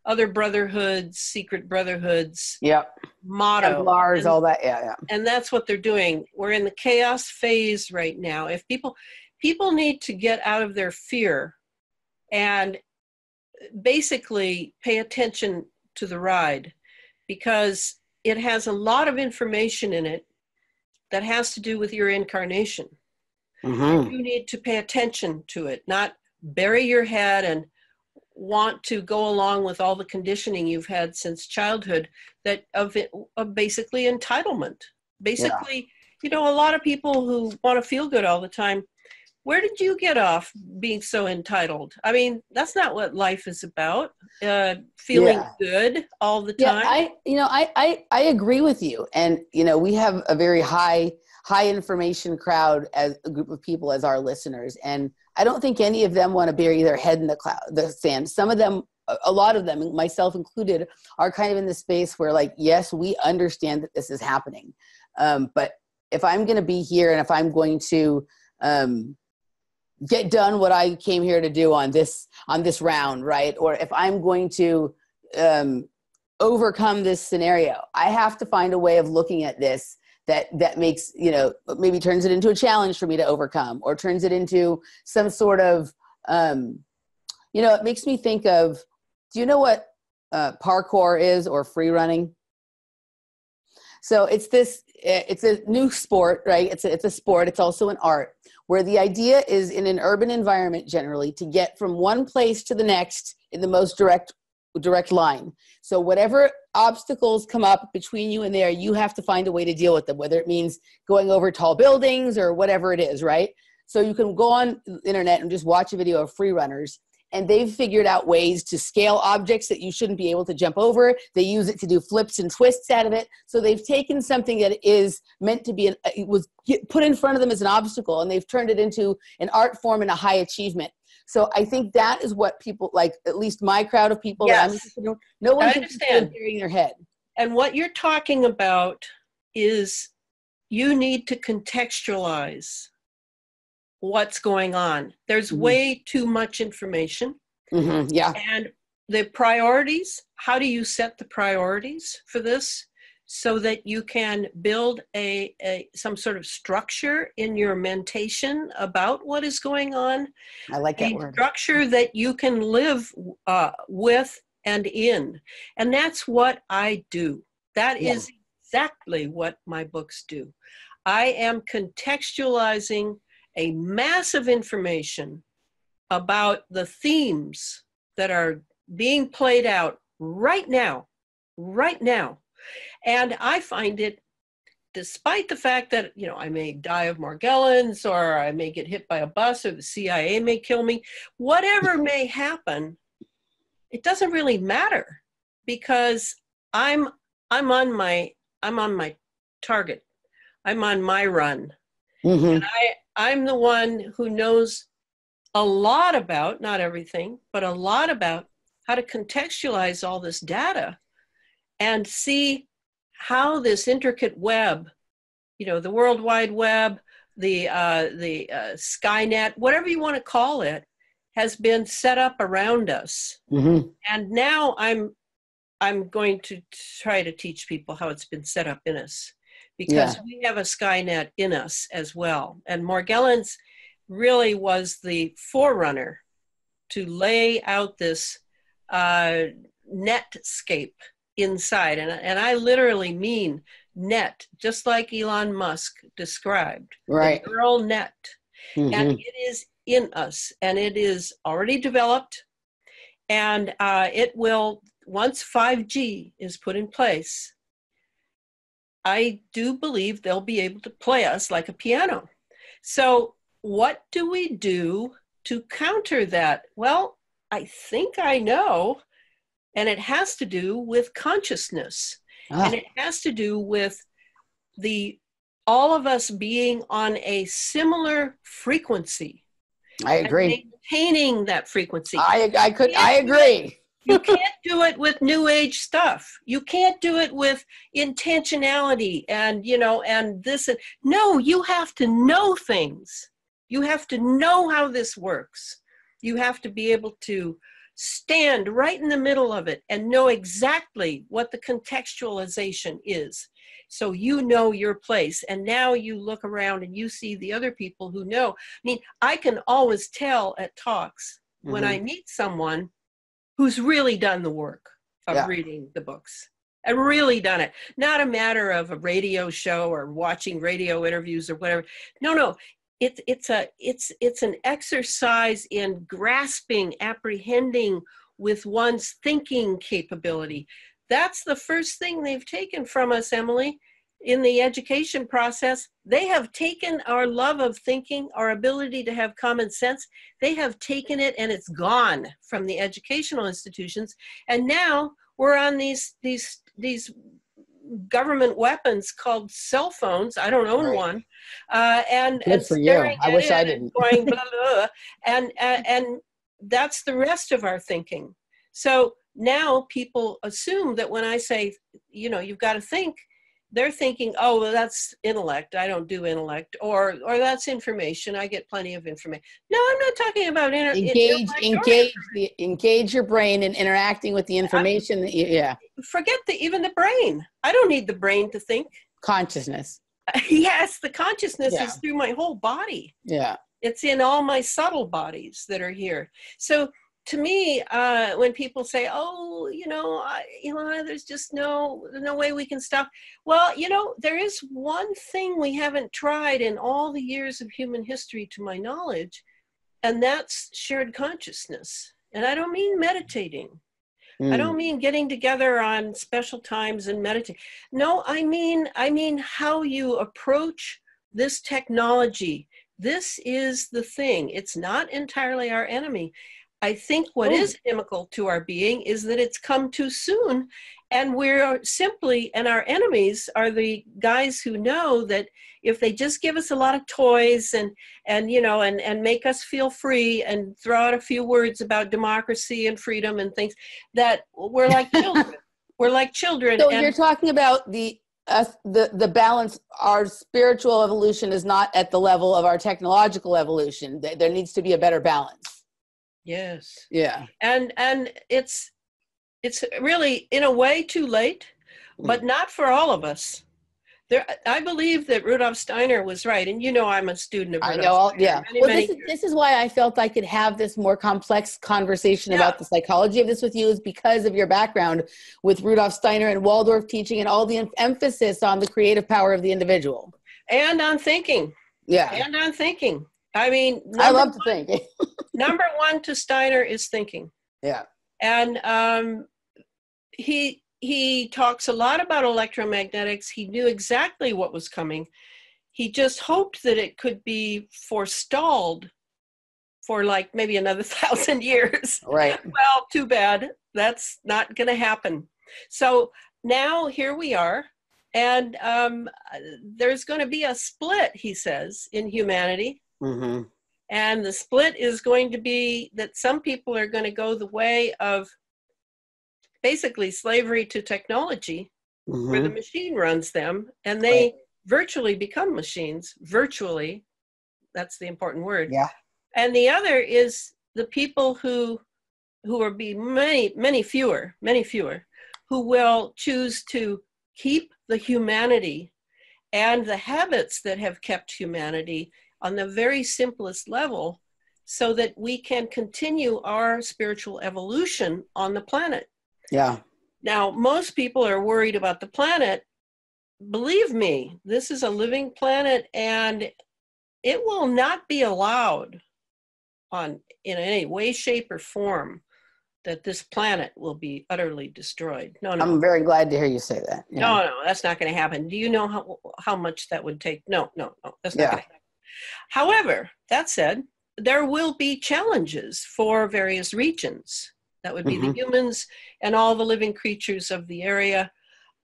other brotherhoods, secret brotherhoods
Yep.
motto. And-
all that. Yeah. Yeah.
and that's what they're doing we're in the chaos phase right now if people people need to get out of their fear and basically pay attention to the ride because it has a lot of information in it that has to do with your incarnation
Mhm.
you need to pay attention to it not bury your head and want to go along with all the conditioning you've had since childhood that of, it, of basically entitlement. Basically you know a lot of people who want to feel good all the time where did you get off being so entitled? I mean that's not what life is about uh, feeling
Yeah.
good all the
Yeah,
time.
I you know I, I I agree with you, and you know we have a very high high information crowd as a group of people as our listeners, and I don't think any of them want to bury their head in the cloud the sand. Some of them, a- lot of them, myself included, are kind of in the space where like yes, we understand that this is happening, um, but if I'm going to be here and if I'm going to um, get done what I came here to do on this on this round, right? Or if I'm going to um, overcome this scenario, I have to find a way of looking at this that that makes you know maybe turns it into a challenge for me to overcome, or turns it into some sort of um, you know it makes me think of. Do you know what uh, parkour is or free running? So it's this. eh, It's a new sport, right? It's a, it's a sport. It's also an art where the idea is in an urban environment generally to get from one place to the next in the most direct direct line. So whatever obstacles come up between you and there, you have to find a way to deal with them, whether it means going over tall buildings or whatever it is, right? So you can go on the internet and just watch a video of free runners and they've figured out ways to scale objects that you shouldn't be able to jump over. They use it to do flips and twists out of it. So they've taken something that is meant to be an, it was put in front of them as an obstacle and they've turned it into an art form and a high achievement. So I think that is what people like. At least my crowd of people.
Yes.
no one
I
can
understand.
burying their head.
And what you're talking about is you need to contextualize what's going on. There's
Mhm.
way too much information.
hmm yeah.
And the priorities, how do you set the priorities for this? So that you can build a, a some sort of structure in your mentation about what is going on
I like that
a
word.
structure that you can live uh, with and in and that's what i do That
Yeah.
is exactly what my books do i am contextualizing a mass of information about the themes that are being played out right now right now and i find it despite the fact that you know i may die of morgellons or i may get hit by a bus or the cia may kill me whatever may happen it doesn't really matter because i'm i'm on my i'm on my target i'm on my run
Mhm.
and i i'm the one who knows a lot about not everything but a lot about how to contextualize all this data and see how this intricate web you know the world wide web the uh, the uh, skynet whatever you want to call it has been set up around us.
Mhm.
and now i'm i'm going to try to teach people how it's been set up in us because we have a skynet in us as well. And morgellons really was the forerunner to lay out this uh, netscape inside. And, and i literally mean net just like elon musk described
Right.
the neural net.
Mhm.
and it is in us and it is already developed. And uh, it will once 5g is put in place i do believe they'll be able to play us like a piano. So what do we do to counter that? Well i think i know and it has to do with consciousness.
Ah,
and it has to do with the all of us being on a similar frequency
I agree.
maintaining that frequency.
I I could I agree.
you can't do it with new age stuff. You can't do it with intentionality and you know and this and no you have to know things. You have to know how this works. You have to be able to stand right in the middle of it and know exactly what the contextualization is. So you know your place and now you look around and you see the other people who know. I mean i can always tell at talks when
Mhm.
i meet someone who's really done the work of
Yeah.
reading the books and really done it. Not a matter of a radio show or watching radio interviews or whatever. No no it's it's a it's it's an exercise in grasping apprehending with one's thinking capability. That's the first thing they've taken from us emily in the education process. They have taken our love of thinking our ability to have common sense. They have taken it and it's gone from the educational institutions. And now we're on these these these government weapons called cell phones i don't own
Right.
one uh, and
Good
and
for you. I wish I didn't.
going blah, blah, blah. and and and that's the rest of our thinking so now people assume that when i say you know you've got to think they're thinking oh well that's intellect i don't do intellect or or that's information i get plenty of information no i'm not talking about inter-
engage engage the, engage your brain in interacting with the information that you yeah.
Forget the even the brain. I don't need the brain to think.
Consciousness.
Yes the consciousness
Yeah.
is through my whole body.
Yeah.
It's in all my subtle bodies that are here. So to me uh, when people say oh you know I, you know there's just no no way we can stop well you know there is one thing we haven't tried in all the years of human history to my knowledge and that's shared consciousness and i don't mean meditating I
Mm.
don't mean getting together on special times and meditate. No, I mean I mean how you approach this technology. This is the thing. It's not entirely our enemy. I think what
Oh.
is inimical to our being is that it's come too soon and we're simply and our enemies are the guys who know that if they just give us a lot of toys and and you know and and make us feel free and throw out a few words about democracy and freedom and things that we're like children. we're like children.
so
and
you're talking about the uh, the the balance our spiritual evolution is not at the level of our technological evolution there needs to be a better balance
yes,
yeah
and and it's it's really in a way too late, but mm. not for all of us. There, I believe that Rudolf Steiner was right, and you know I'm a student of
I
Rudolf
know, all,
Steiner.
yeah.
Many,
well, this is, this is why I felt I could have this more complex conversation
Yeah.
about the psychology of this with you, is because of your background with Rudolf Steiner and Waldorf teaching and all the em- emphasis on the creative power of the individual.
and on thinking,
Yeah,
and on thinking. I mean,
I love to think.
number one to Steiner is thinking.
yeah,
and um, he he talks a lot about electromagnetics. He knew exactly what was coming. He just hoped that it could be forestalled for like maybe another thousand years.
right.
Well, too bad. That's not going to happen. So now here we are, and um, there's going to be a split, he says, in humanity.
Hmm
And the split is going to be that some people are going to go the way of basically slavery to technology, where the machine runs them, and they
Mm-hmm. Right.
virtually become machines. Virtually, that's the important word.
Yeah.
And the other is the people who who will be many, many fewer, many fewer, who will choose to keep the humanity and the habits that have kept humanity on the very simplest level so that we can continue our spiritual evolution on the planet.
Yeah.
Now, most people are worried about the planet. Believe me, this is a living planet and it will not be allowed on in any way shape or form that this planet will be utterly destroyed. No, no.
I'm very glad to hear you say that. Yeah.
No, no, that's not going to happen. Do you know how how much that would take? No, no, no, that's not
Yeah.
going to happen. However, that said, there will be challenges for various regions. That would be the
Mhm.
humans and all the living creatures of the area.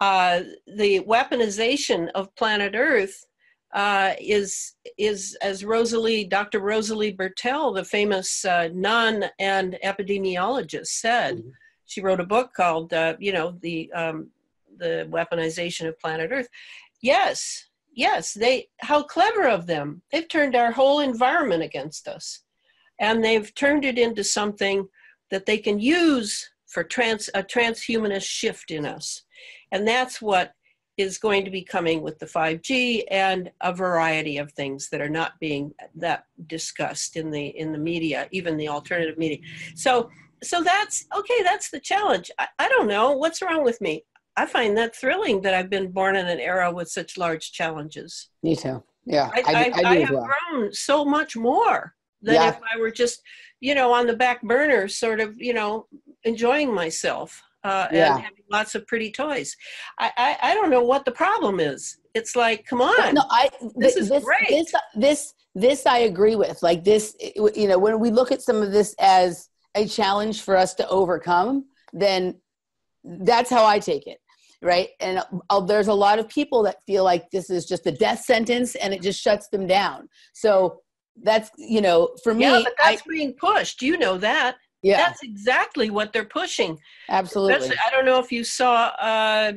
Uh, the weaponization of planet Earth uh, is is as Rosalie, Dr. Rosalie Bertell, the famous uh, nun and epidemiologist, said.
Mhm.
She wrote a book called, uh, you know, the um, the weaponization of planet Earth. Yes, yes, they. How clever of them! They've turned our whole environment against us, and they've turned it into something that they can use for trans a transhumanist shift in us, and that's what is going to be coming with the 5G and a variety of things that are not being that discussed in the in the media, even the alternative media. So so that's okay. That's the challenge. I, I don't know what's wrong with me. I find that thrilling that I've been born in an era with such large challenges.
Me too. Yeah.
I,
I,
I, I,
I do as
have
well.
grown so much more than
Yeah.
if I were just, you know, on the back burner, sort of, you know, enjoying myself uh,
Yeah.
and having lots of pretty toys. I, I, I don't know what the problem is. It's like, come on.
No, I
This
th-
is
this,
great.
This this this I agree with. Like this, you know, when we look at some of this as a challenge for us to overcome, then that's how I take it, right? And uh, there's a lot of people that feel like this is just a death sentence, and it just shuts them down. So that's you know, for me,
yeah, but
I,
that's being pushed. You know that.
yeah,
That's exactly what they're pushing.
absolutely.
That's, I don't know if you saw uh,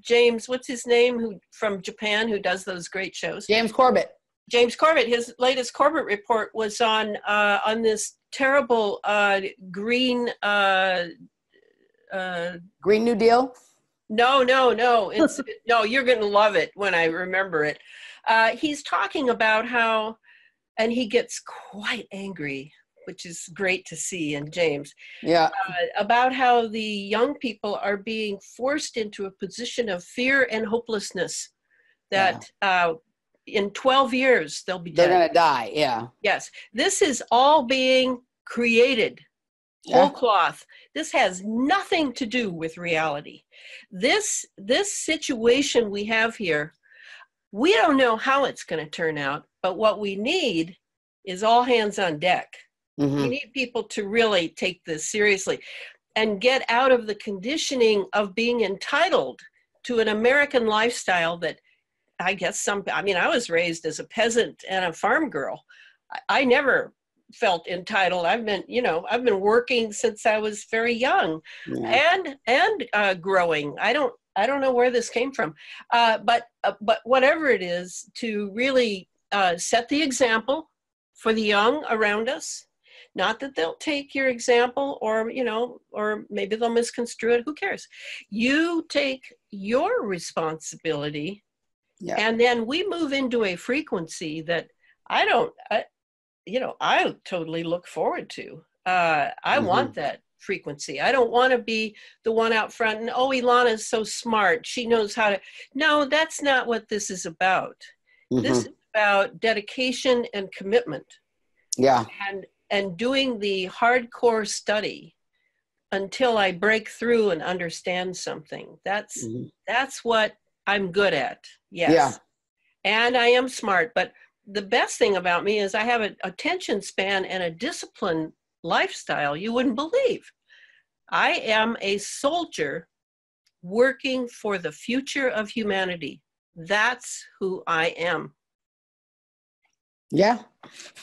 James, what's his name, who from Japan, who does those great shows.
James Corbett.
James Corbett, his latest Corbett report was on uh, on this terrible uh, green. Uh, uh,
Green New Deal.
no, no, no. It's no. You're going to love it when I remember it. Uh, he's talking about how, and he gets quite angry, which is great to see in James
Yeah,
uh, about how the young people are being forced into a position of fear and hopelessness that uh, in 12 years they'll be
they're gonna die. Yeah,
Yes, this is all being created
Yeah.
whole cloth. This has nothing to do with reality. This this situation we have here, we don't know how it's going to turn out, but what we need is all hands on deck.
Mhm.
We need people to really take this seriously and get out of the conditioning of being entitled to an American lifestyle that I guess some, I mean, I was raised as a peasant and a farm girl. I, I never felt entitled. I've been, you know, I've been working since I was very young
Yeah.
and and uh, growing. I don't I don't know where this came from, uh, but uh, but whatever it is, to really uh, set the example for the young around us, Not that they'll take your example or, you know, or maybe they'll misconstrue it. Who cares? You take your responsibility
Yeah.
and then we move into a frequency that I don't, I, you know, I totally look forward to. Uh, I
Mhm.
want that frequency. I don't want to be the one out front and, oh, Elana's so smart. She knows how to. No, that's not what this is about. This
Mhm.
is about dedication and commitment
Yeah.
and and doing the hardcore study until I break through and understand something. That's
Mhm.
that's what I'm good at. Yes.
Yeah.
And I am smart, but the best thing about me is I have an attention span and a disciplined lifestyle you wouldn't believe. I am a soldier working for the future of humanity. That's who I am.
Yeah.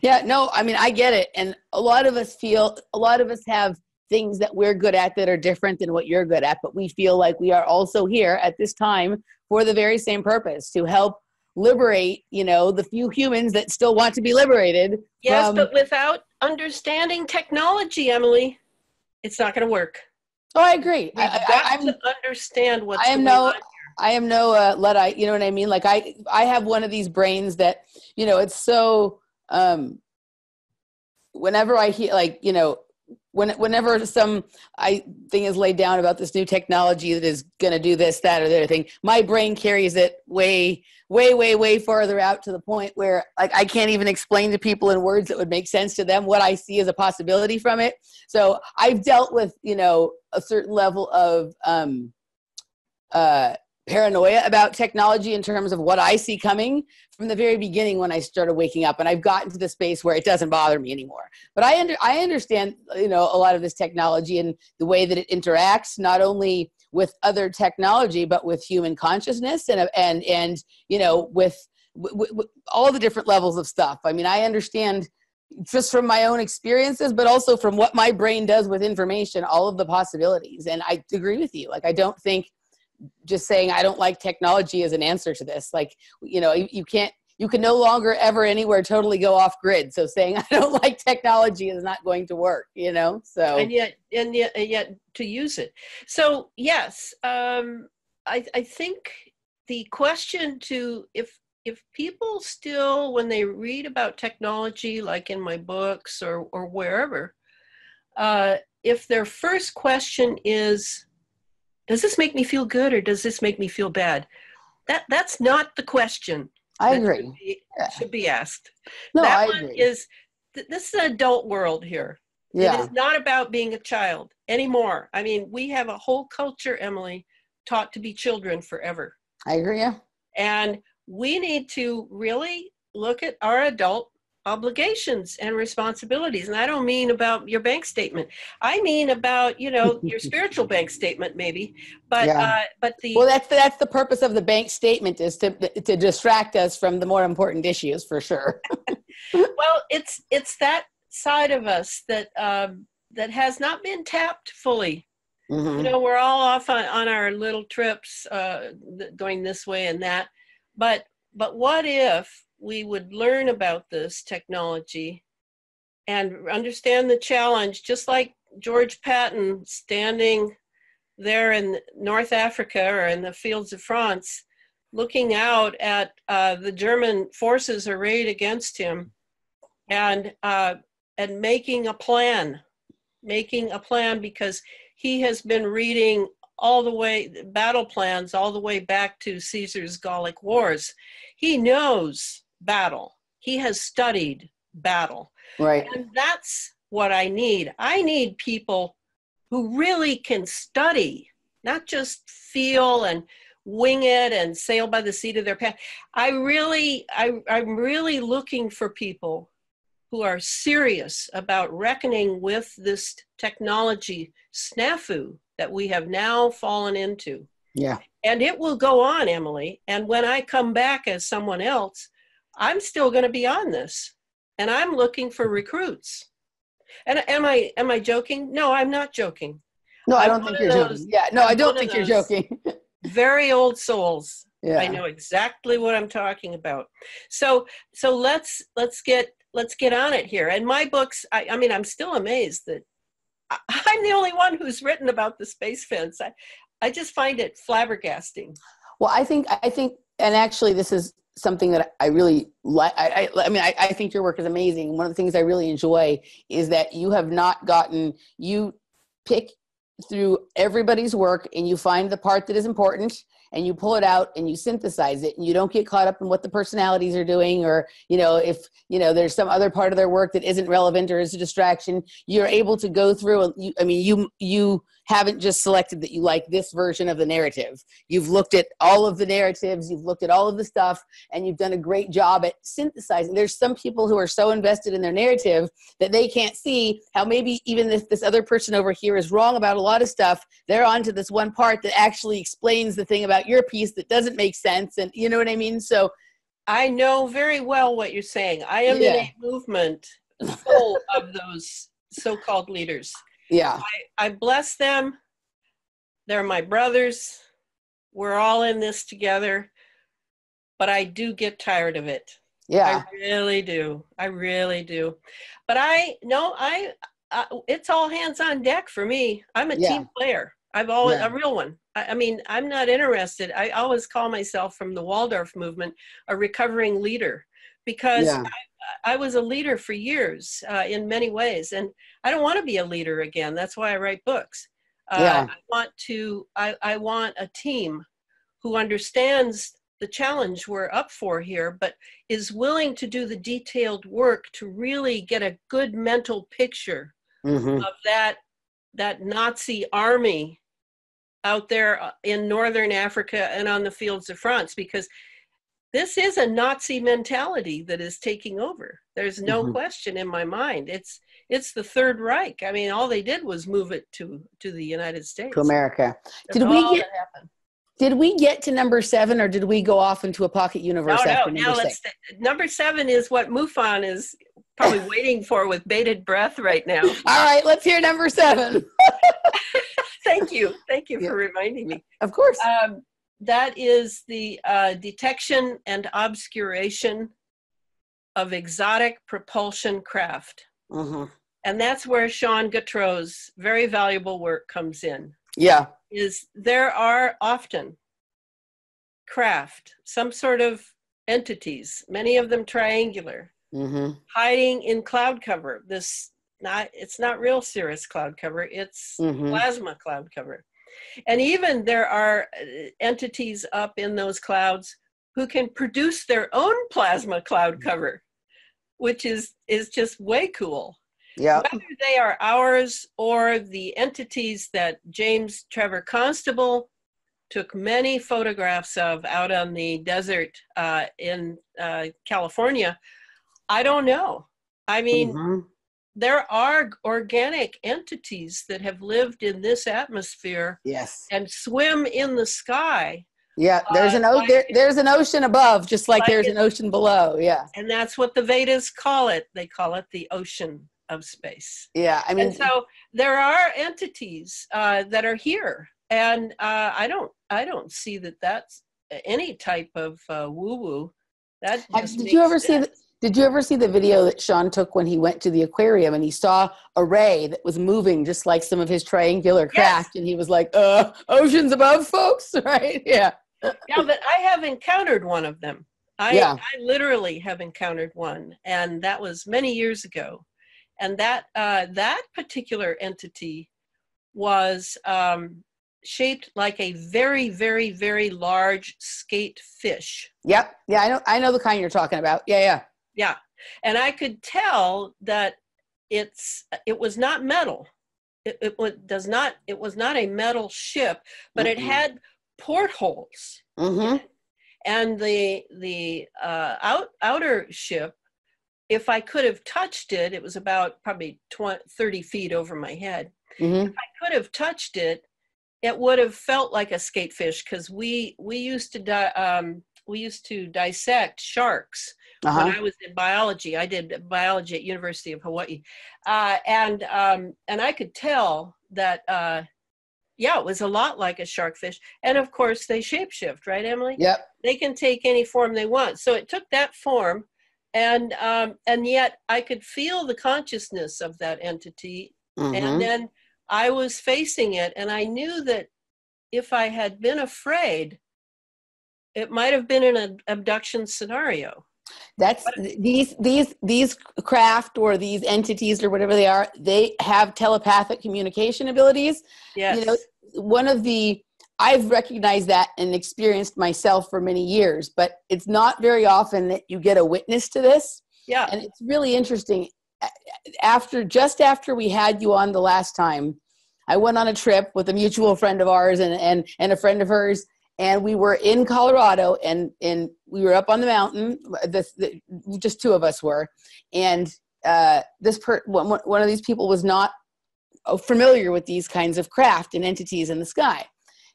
yeah, no, I mean, I get it. And a lot of us feel, a lot of us have things that we're good at that are different than what you're good at, but we feel like we are also here at this time for the very same purpose to help liberate, you know, the few humans that still want to be liberated.
Yes,
from-
but without understanding technology, Emily, it's not going to work.
Oh, I agree.
We've
I,
got to understand what's
I am no. I am no uh, luddite. You know what I mean? Like I, I have one of these brains that, you know, it's so. um Whenever I hear, like, you know, when whenever some I thing is laid down about this new technology that is going to do this, that, or the other thing, my brain carries it way, way, way, way farther out to the point where, like, I can't even explain to people in words that would make sense to them what I see as a possibility from it. So I've dealt with, you know, a certain level of. um uh, paranoia about technology in terms of what I see coming from the very beginning when I started waking up, and I've gotten to the space where it doesn't bother me anymore. But I under I understand you know a lot of this technology and the way that it interacts not only with other technology but with human consciousness and and and you know with, with, with all the different levels of stuff. I mean, I understand just from my own experiences but also from what my brain does with information all of the possibilities and i agree with you like i don't think just saying I don't like technology is an answer to this. Like, you know, you, you can't, you can no longer ever anywhere totally go off grid. So saying I don't like technology is not going to work, you know? So,
and yet and yet and yet to use it so yes um i i think the question to if if people still when they read about technology like in my books or or wherever uh if their first question is does this make me feel good or does this make me feel bad that that's not the question
I agree.
should be,
Yeah.
should be asked
No,
that
I
one
agree.
is th- this is an adult world here it
yeah.
is not about being a child anymore. I mean, we have a whole culture, Emily, taught to be children forever.
I agree. Yeah.
And we need to really look at our adult obligations and responsibilities. And I don't mean about your bank statement. I mean about, you know, your spiritual bank statement maybe. But
Yeah.
uh but the
Well, that's, that's the purpose of the bank statement is to, to distract us from the more important issues for sure.
well, it's it's that side of us that um that has not been tapped fully.
Mhm.
you know we're all off on, on our little trips uh, th- going this way and that but but what if we would learn about this technology and understand the challenge just like george patton standing there in north africa or in the fields of france looking out at uh, the german forces arrayed against him and uh, and making a plan making a plan because he has been reading all the way battle plans all the way back to Caesar's Gallic Wars. He knows battle. He has studied battle.
Right.
And that's what I need. I need people who really can study, not just feel and wing it and sail by the seat of their pants. I really, I, I'm really looking for people who are serious about reckoning with this technology snafu that we have now fallen into.
Yeah.
And it will go on, Emily. And when I come back as someone else, I'm still going to be on this. And I'm looking for recruits. And am I am I joking? No, I'm not joking.
No, I
I'm
don't think you're
those-
joking. Yeah. No,
I'm
I don't think you're joking.
Very old souls
yeah.
I know exactly what I'm talking about. So so let's let's get let's get on it here. And my books, I, I mean, I'm still amazed that I, I'm the only one who's written about the space fence. I, I just find it flabbergasting.
Well, I think I think, and actually, this is something that I really like. I, I, mean, I, I think your work is amazing. One of the things I really enjoy is that you have not gotten you pick through everybody's work and you find the part that is important and you pull it out and you synthesize it and you don't get caught up in what the personalities are doing or you know if you know there's some other part of their work that isn't relevant or is a distraction you're able to go through and you, i mean you you haven't just selected that you like this version of the narrative you've looked at all of the narratives you've looked at all of the stuff and you've done a great job at synthesizing there's some people who are so invested in their narrative that they can't see how maybe even if this other person over here is wrong about a lot of stuff they're on to this one part that actually explains the thing about your piece that doesn't make sense and you know what i mean so
I know very well what you're saying. I am
Yeah.
in a movement full of those so-called leaders.
Yeah
I, I bless them. They're my brothers. We're all in this together. But I do get tired of it.
yeah
I really do. I really do. But I no, I, I it's all hands on deck for me. I'm a
Yeah.
team player. I've always
Yeah.
a real one. I, I mean, I'm not interested. I always call myself from the Waldorf movement a recovering leader because
Yeah.
I, I was a leader for years uh, in many ways, and I don't want to be a leader again. That's why I write books. Uh,
Yeah.
I want to. I, I want a team who understands the challenge we're up for here, but is willing to do the detailed work to really get a good mental picture
hmm
of that that Nazi army out there uh, in northern Africa and on the fields of France because this is a Nazi mentality that is taking over. There's no
Mhm.
question in my mind. It's it's the Third Reich. I mean, all they did was move it to to the United States.
to america
That's
Did we get- did we get to number seven or did we go off into a pocket universe
No, no.
after
Now
number
let's.
six
Number seven is what MUFON is probably waiting for with bated breath right now.
all right let's hear number seven
Thank you. Thank you
Yeah.
for reminding me.
of course
Um, that is the uh, detection and obscuration of exotic propulsion craft.
hmm
And that's where Sean Gautreaux's very valuable work comes in.
yeah
Is there are often craft, some sort of entities, many of them triangular,
hmm
hiding in cloud cover. This not it's not real cirrus cloud cover, it's
hmm
plasma cloud cover. And even there are uh, entities up in those clouds who can produce their own plasma cloud cover, which is is just way cool.
Yeah.
Whether they are ours or the entities that James Trevor Constable took many photographs of out on the desert uh, in uh, California, I don't know. I mean,
Mhm.
there are organic entities that have lived in this atmosphere
yes.
and swim in the sky.
Yeah there's
Uh,
an o-
like-
there, there's an ocean above just like,
Like
there's an ocean below yeah.
And that's what the vedas call it. They call it the ocean of space.
Yeah i mean
and so there are entities uh, that are here. And uh, i don't i don't see that that's any type of uh, woo woo that just
did you ever see the, did you ever see the video that Sean took when he went to the aquarium and he saw a ray that was moving just like some of his triangular craft? And he was like, uh, oceans above folks, right? Yeah.
yeah but i have encountered one of them. I
Yeah.
i literally have encountered one and that was many years ago and that uh, that particular entity was um, shaped like a very very very large skate fish
Yep. Yeah, I know I know the kind you're talking about. Yeah, yeah.
yeah and i could tell that it's it was not metal it, it does not it was not a metal ship but it
Mm-mm.
had portholes
Mm-hmm.
and the the uh, out, outer ship if i could have touched it it was about probably 20, 30 feet over my head
Mm-hmm.
i could have touched it it would have felt like a skatefish because we we used to di- um, we used to dissect sharks when
Uh-huh.
I was in biology. I did biology at University of Hawaii, uh, and um, and I could tell that uh, yeah, it was a lot like a sharkfish. And of course, they shapeshift, right, Emily?
Yep.
They can take any form they want. So it took that form, and um, and yet I could feel the consciousness of that entity,
Mhm.
and then I was facing it, and I knew that if I had been afraid, it might have been an abduction scenario.
That's these these these craft or these entities or whatever they are. They have telepathic communication abilities.
Yes.
You know, one of the I've recognized that and experienced myself for many years, but it's not very often that you get a witness to this.
yeah.
And it's really interesting. After just after we had you on the last time, I went on a trip with a mutual friend of ours and and, and a friend of hers, and we were in Colorado, and and we were up on the mountain. This the, just two of us were, and uh, this per one, one of these people was not familiar with these kinds of craft and entities in the sky,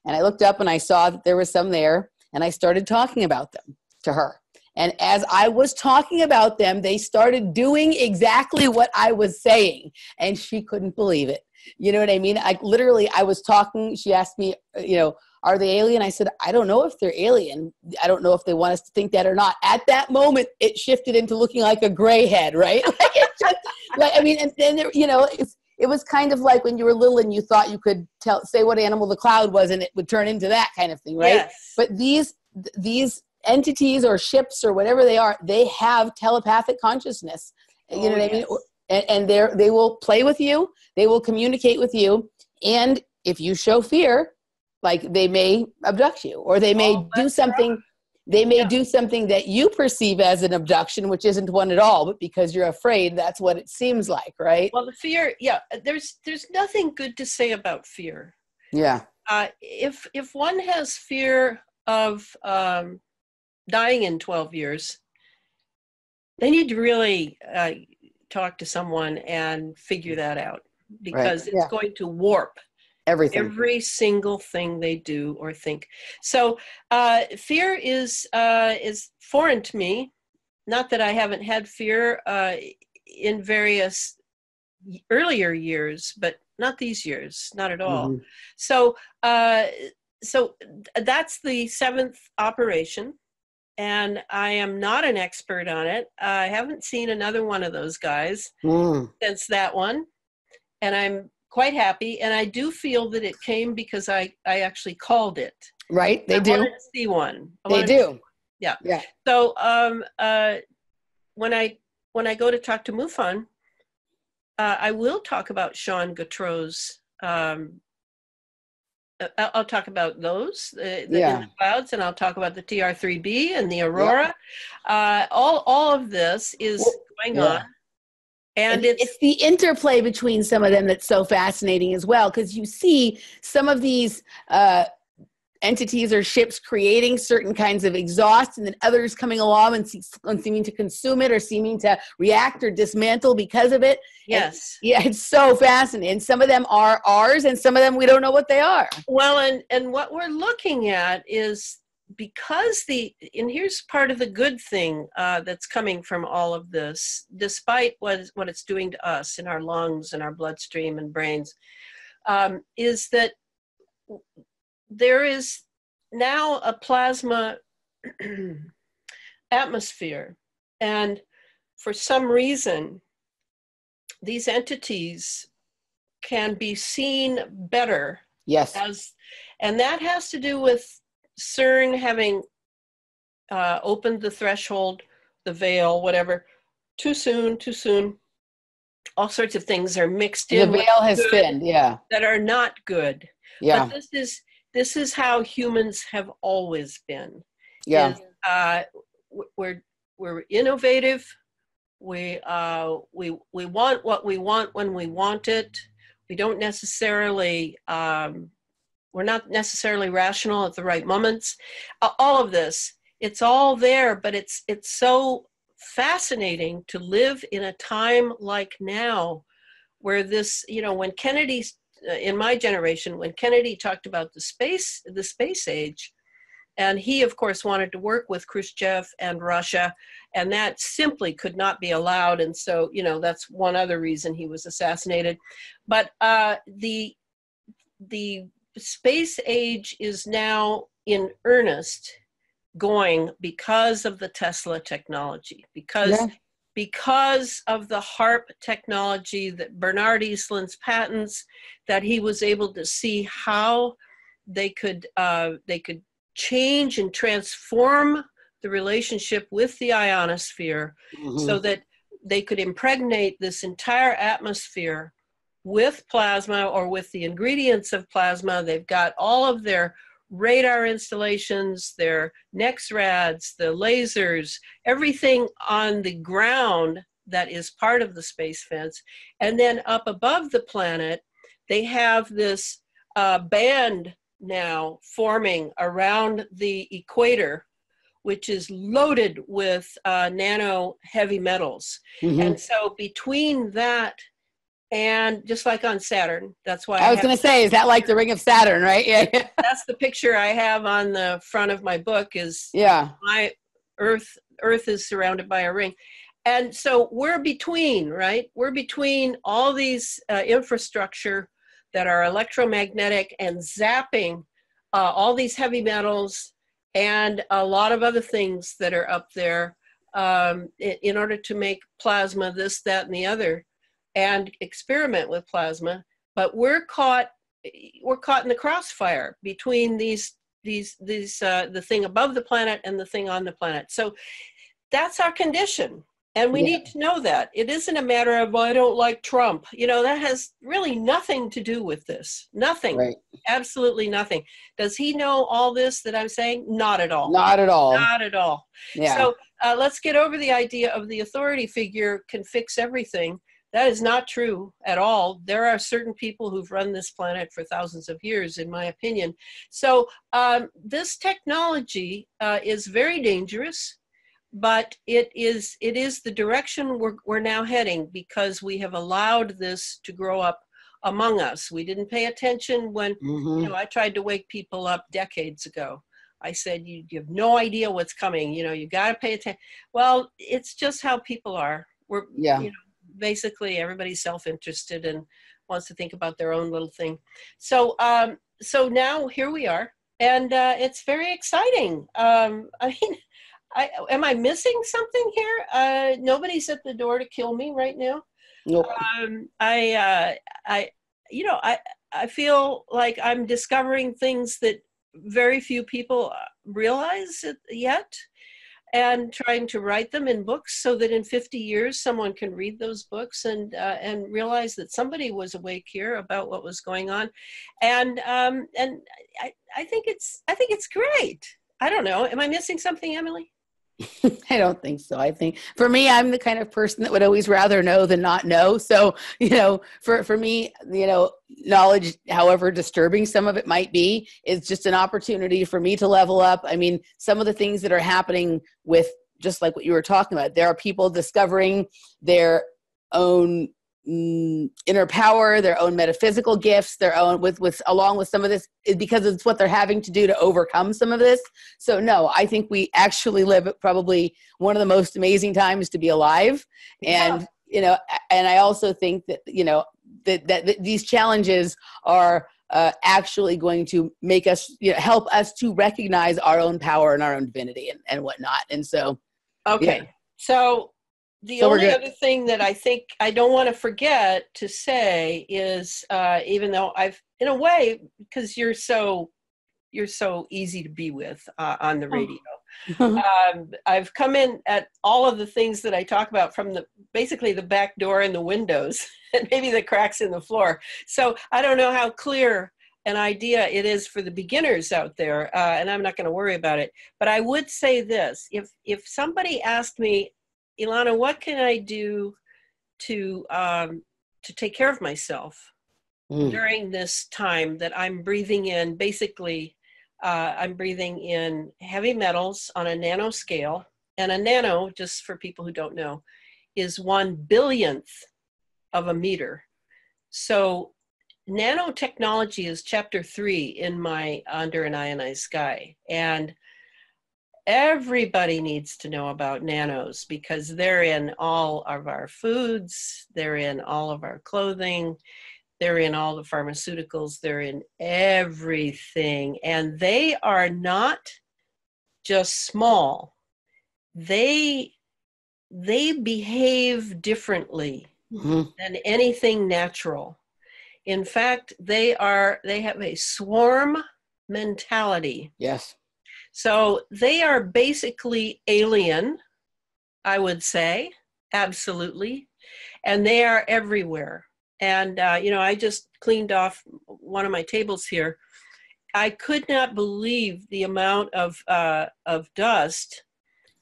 and I looked up and I saw that there was some there, and I started talking about them to her. And as I was talking about them, they started doing exactly what I was saying, and she couldn't believe it. You know what I mean? Like literally, I was talking. She asked me, you know, are they alien? I said, I don't know if they're alien. I don't know if they want us to think that or not. At that moment, it shifted into looking like a gray head, right? like, it just, like I mean, and then you know, it's, it was kind of like when you were little and you thought you could tell, say what animal the cloud was, and it would turn into that kind of thing, right?
Yes.
But these these entities or ships or whatever they are, they have telepathic consciousness. You know
Oh,
what I mean? and, and they're they will play with you they will communicate with you and if you show fear like they may abduct you or they may
Oh,
do something they may
Yeah.
do something that you perceive as an abduction which isn't one at all but because you're afraid that's what it seems like right
Well, the fear, yeah. There's there's nothing good to say about fear.
yeah
Uh, if if one has fear of um, dying in 12 years, they need to really uh, talk to someone and figure that out because it's
Yeah.
going to warp
everything
every single thing they do or think. So uh, fear is uh, is foreign to me. Not that I haven't had fear uh, in various earlier years, but not these years, not at all.
Mhm.
So uh, so that's the seventh operation. And I am not an expert on it. I haven't seen another one of those guys
Mm.
since that one and i'm quite happy and i do feel that it came because i i actually called it
right they
I
do
wanted to see one I
they do
Yeah.
yeah
so um uh when i when i go to talk to mufon uh, i will talk about sean Gautreaux's um uh, I'll talk about those, uh, the,
Yeah.
in the clouds, and I'll talk about the TR3B and the Aurora. Uh, all, all of this is
Well,
going
yeah.
on, and
And
it's,
it's the interplay between some of them that's so fascinating as well because you see some of these uh, entities or ships creating certain kinds of exhaust and then others coming along and, see, and seeming to consume it or seeming to react or dismantle because of it.
Yes.
yeah it's so fascinating. And some of them are ours and some of them we don't know what they are.
Well, and and what we're looking at is because the and here's part of the good thing uh, that's coming from all of this, despite what is- what it's doing to us in our lungs and our bloodstream and brains, um, is that there is now a plasma atmosphere, and for some reason, these entities can be seen better
yes.
as and that has to do with CERN having uh, opened the threshold, the veil, whatever, too soon, too soon. All sorts of things are mixed
the
in with
veil has thinned yeah
that are not good.
yeah
But this is this is how humans have always been.
yeah
is, uh, we're we're innovative. We uh, we we want what we want when we want it. We don't necessarily um, we're not necessarily rational at the right moments. All of this, it's all there, but it's it's so fascinating to live in a time like now, where this you know when Kennedy uh, in my generation when Kennedy talked about the space the space age and he, of course, wanted to work with Khrushchev and Russia, and that simply could not be allowed. And so, you know, that's one other reason he was assassinated. But uh, the the space age is now in earnest going because of the Tesla technology, because
Yeah.
because of the HAARP technology that Bernard Eastlund's patents, that he was able to see how they could uh, they could change and transform the relationship with the ionosphere
Mm-hmm.
so that they could impregnate this entire atmosphere with plasma or with the ingredients of plasma. They've got all of their radar installations, their NEXRADs, the lasers, everything on the ground that is part of the space fence. And then up above the planet, they have this uh, band now forming around the equator, which is loaded with uh, nano heavy metals.
Mhm.
And so between that and just like on Saturn, that's why
I was going to say, is that like the ring of Saturn, right? Yeah.
that's the picture I have on the front of my book is
Yeah.
my Earth Earth is surrounded by a ring. And so we're between, right? We're between all these uh, infrastructure that are electromagnetic and zapping uh, all these heavy metals and a lot of other things that are up there um, in, in order to make plasma this, that, and the other, and experiment with plasma. But we're caught we're caught in the crossfire between these these these uh, the thing above the planet and the thing on the planet. So that's our condition. And we
Yeah.
need to know that. It isn't a matter of, well, I don't like Trump. You know, that has really nothing to do with this. Nothing.
Right.
Absolutely nothing. Does he know all this that I'm saying? Not at all.
Not at all.
Not at all.
Yeah.
So uh, let's get over the idea of the authority figure can fix everything. That is not true at all. There are certain people who've run this planet for thousands of years, in my opinion. So um, this technology uh, is very dangerous, but it is it is the direction we're we're now heading because we have allowed this to grow up among us. We didn't pay attention when
Mhm.
you know, I tried to wake people up decades ago. I said, you, you have no idea what's coming. You know, you got to pay attention. Well, it's just how people are. We're,
Yeah.
you know, basically everybody's self-interested and wants to think about their own little thing. So, um, so now here we are, and uh, it's very exciting. Um, I mean, I, am I missing something here? Uh, nobody's at the door to kill me right now
Nope.
um, I, uh, I, you know, I, I feel like I'm discovering things that very few people realize it yet, and trying to write them in books so that in 50 years someone can read those books and uh, and realize that somebody was awake here about what was going on, and um, and I, I think it's I think it's great. I don't know. Am I missing something, Emily?
I don't think so. I think for me, I'm the kind of person that would always rather know than not know. So, you know, for, for me, you know, knowledge, however disturbing some of it might be, is just an opportunity for me to level up. I mean, some of the things that are happening with just like what you were talking about, there are people discovering their own inner power, their own metaphysical gifts, their own with with along with some of this is because it's what they're having to do to overcome some of this. So no, I think we actually live probably one of the most amazing times to be alive, and you know, and I also think that you know that that, that these challenges are. Uh, actually going to make us you know help us to recognize our own power and our own divinity and, and whatnot and so
Okay.
Yeah.
So the
So
only other thing that I think I don't want to forget to say is, uh, even though I've, in a way, because you're so, you're so easy to be with uh, on the
Oh.
radio. um, I've come in at all of the things that I talk about from the basically the back door and the windows, and maybe the cracks in the floor. So I don't know how clear an idea it is for the beginners out there, uh, and I'm not going to worry about it. But I would say this: if if somebody asked me, Elana, what can I do to um, to take care of myself?
Mm.
during this time that I'm breathing in, basically, uh, I'm breathing in heavy metals on a nano scale. And a nano, just for people who don't know, is one billionth of a meter. So, nanotechnology is chapter three in my Under an Ionized Sky. And everybody needs to know about nanos because they're in all of our foods, they're in all of our clothing, they're in all the pharmaceuticals, they're in everything, and they are not just small, they they behave differently
Mhm.
than anything natural. In fact, they are they have a swarm mentality.
Yes.
So they are basically alien, I would say, absolutely, and they are everywhere. And uh, you know, I just cleaned off one of my tables here. I could not believe the amount of uh, of dust.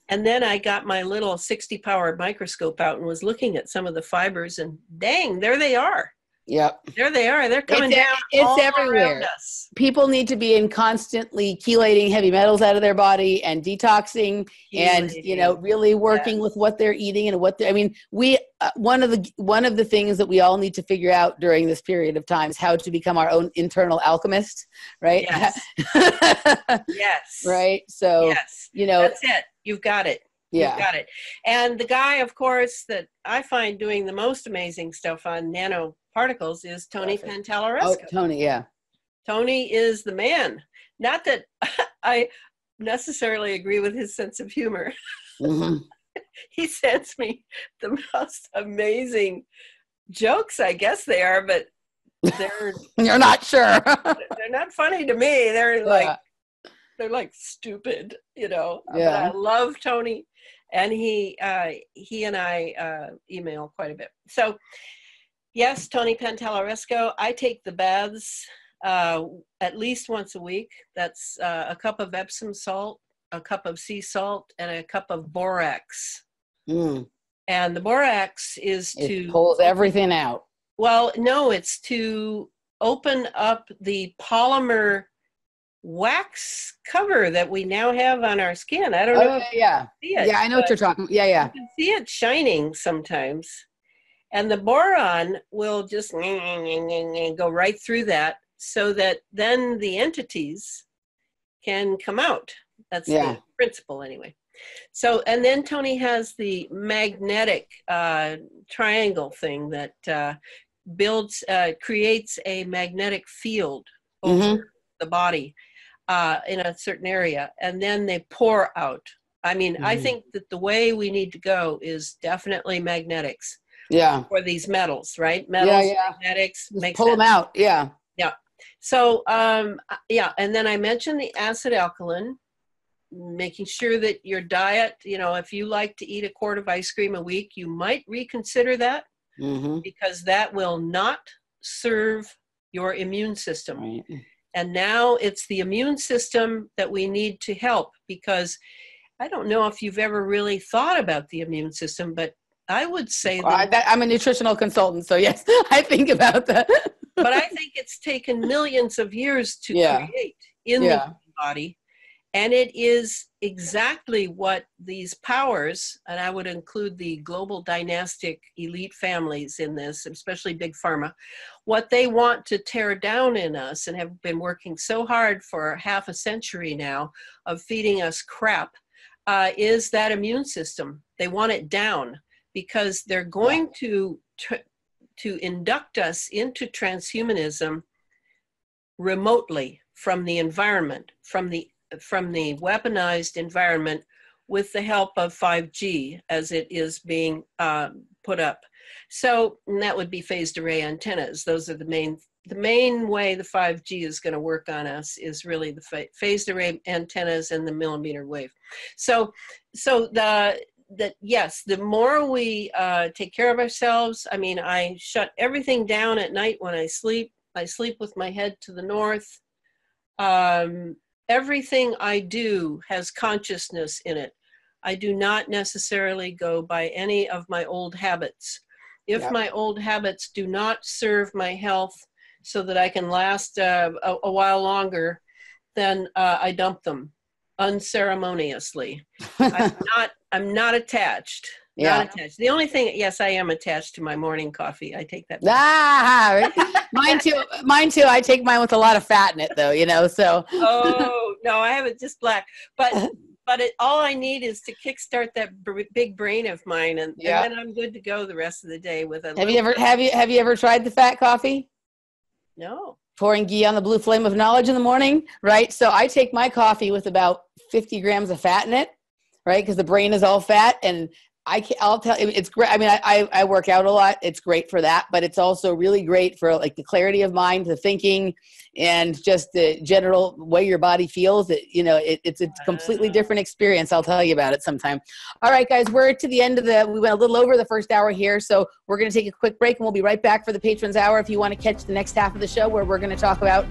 And then I got my little 60 power microscope out and was looking at some of the fibers, and dang, there they are.
Yep.
There they are. They're coming
It's-
down.
it's
all
everywhere.
around us.
People need to be in constantly chelating heavy metals out of their body and detoxing and you know really working
Yes.
with what they're eating and what they I mean we uh, one of the one of the things that we all need to figure out during this period of time is how to become our own internal alchemist right
Yes. Yes.
right so
Yes.
you know
That's it. You've got it.
Yeah
You've got it. And the guy, of course, that I find doing the most amazing stuff on nanoparticles is Tony
Perfect. Oh tony yeah
Tony is the man. Not that I necessarily agree with his sense of humor.
Mhm.
He sends me the most amazing jokes, I guess they are, but they're
you're not sure
they're not funny to me. They're like
Yeah.
they're like stupid, you know. But
Yeah.
I love Tony, and he uh, he and I uh, email quite a bit. So yes, Tony Pantalleresco. I take the baths uh, at least once a week. That's uh, a cup of Epsom salt, a cup of sea salt, and a cup of borax.
Mm.
And the borax is
it
to
pulls everything out
well, no, it's to open up the polymer wax cover that we now have on our skin. I don't know
oh,
if
yeah yeah
it.
yeah i know what you're talking yeah yeah
You can see it shining sometimes. And the boron will just go right through that so that then the entities can come out. That's
Yeah.
the principle, anyway. So, and then Tony has the magnetic uh, triangle thing that uh, builds, uh, creates a magnetic field over
Mhm.
the body uh, in a certain area, and then they pour out. I mean, I
Mhm.
think that the way we need to go is definitely magnetics
yeah
for these metals, right? Metals,
yeah.
magnetics,
Just
makes
pull them out yeah Yeah.
So, um, yeah, and then I mentioned the acid alkaline, making sure that your diet, you know, if you like to eat a quart of ice cream a week, you might reconsider that
hmm
because that will not serve your immune system.
right
And now it's the immune system that we need to help because I don't know if you've ever really thought about the immune system, but I would say that,
that, I'm a nutritional consultant, so yes, I think about that.
but I think it's taken millions of years to
Yeah.
create in
Yeah.
the body. And it is exactly what these powers, and I would include the global dynastic elite families in this, especially big pharma, what they want to tear down in us and have been working so hard for half a century now of feeding us crap uh, is that immune system. They want it down because they're going to to induct us into transhumanism remotely from the environment, from the from the weaponized environment, with the help of 5G as it is being um, put up. So that would be phased array antennas. Those are the main the main way the 5G is going to work on us is really the pha- phased array antennas and the millimeter wave. So so the that yes, the more we uh, take care of ourselves. I mean, I shut everything down at night when I sleep. I sleep with my head to the north. Um, everything I do has consciousness in it. I do not necessarily go by any of my old habits. If
Yep.
my old habits do not serve my health so that I can last uh, a, a while longer, then uh, I dump them unceremoniously. I'm not. I'm not attached.
Yeah.
Not attached. The only thing, yes, I am attached to my morning coffee. I take that. back.
Ah, mine too. Mine too. I take mine with a lot of fat in it, though. You know, so
oh no, I have it just black. But but it, all I need is to kickstart that br- big brain of mine, and,
Yeah.
and then I'm good to go the rest of the day with a.
have you ever have you have you ever tried the fat coffee?
No.
pouring ghee on the blue flame of knowledge in the morning, right? So I take my coffee with about 50 grams of fat in it, right? Because the brain is all fat and I can, I'll tell you it's great. I mean, I, I work out a lot. It's great for that, but it's also really great for like the clarity of mind, the thinking, and just the general way your body feels. It, you know, it, it's a completely ah. different experience. I'll tell you about it sometime. All right, guys, we're to the end of the. We went a little over the first hour here, so we're going to take a quick break, and we'll be right back for the patrons hour. If you want to catch the next half of the show, where we're going to talk about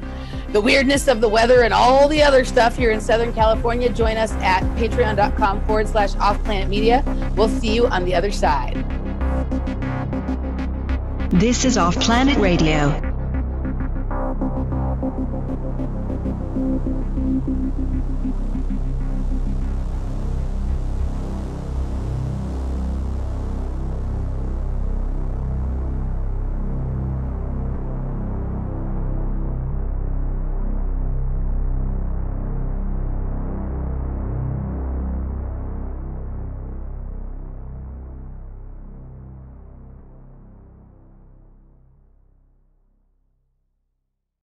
the weirdness of the weather and all the other stuff here in Southern California, join us at patreon.com forward slash off planet media. We'll see you on the other side.
This is Off Planet Radio.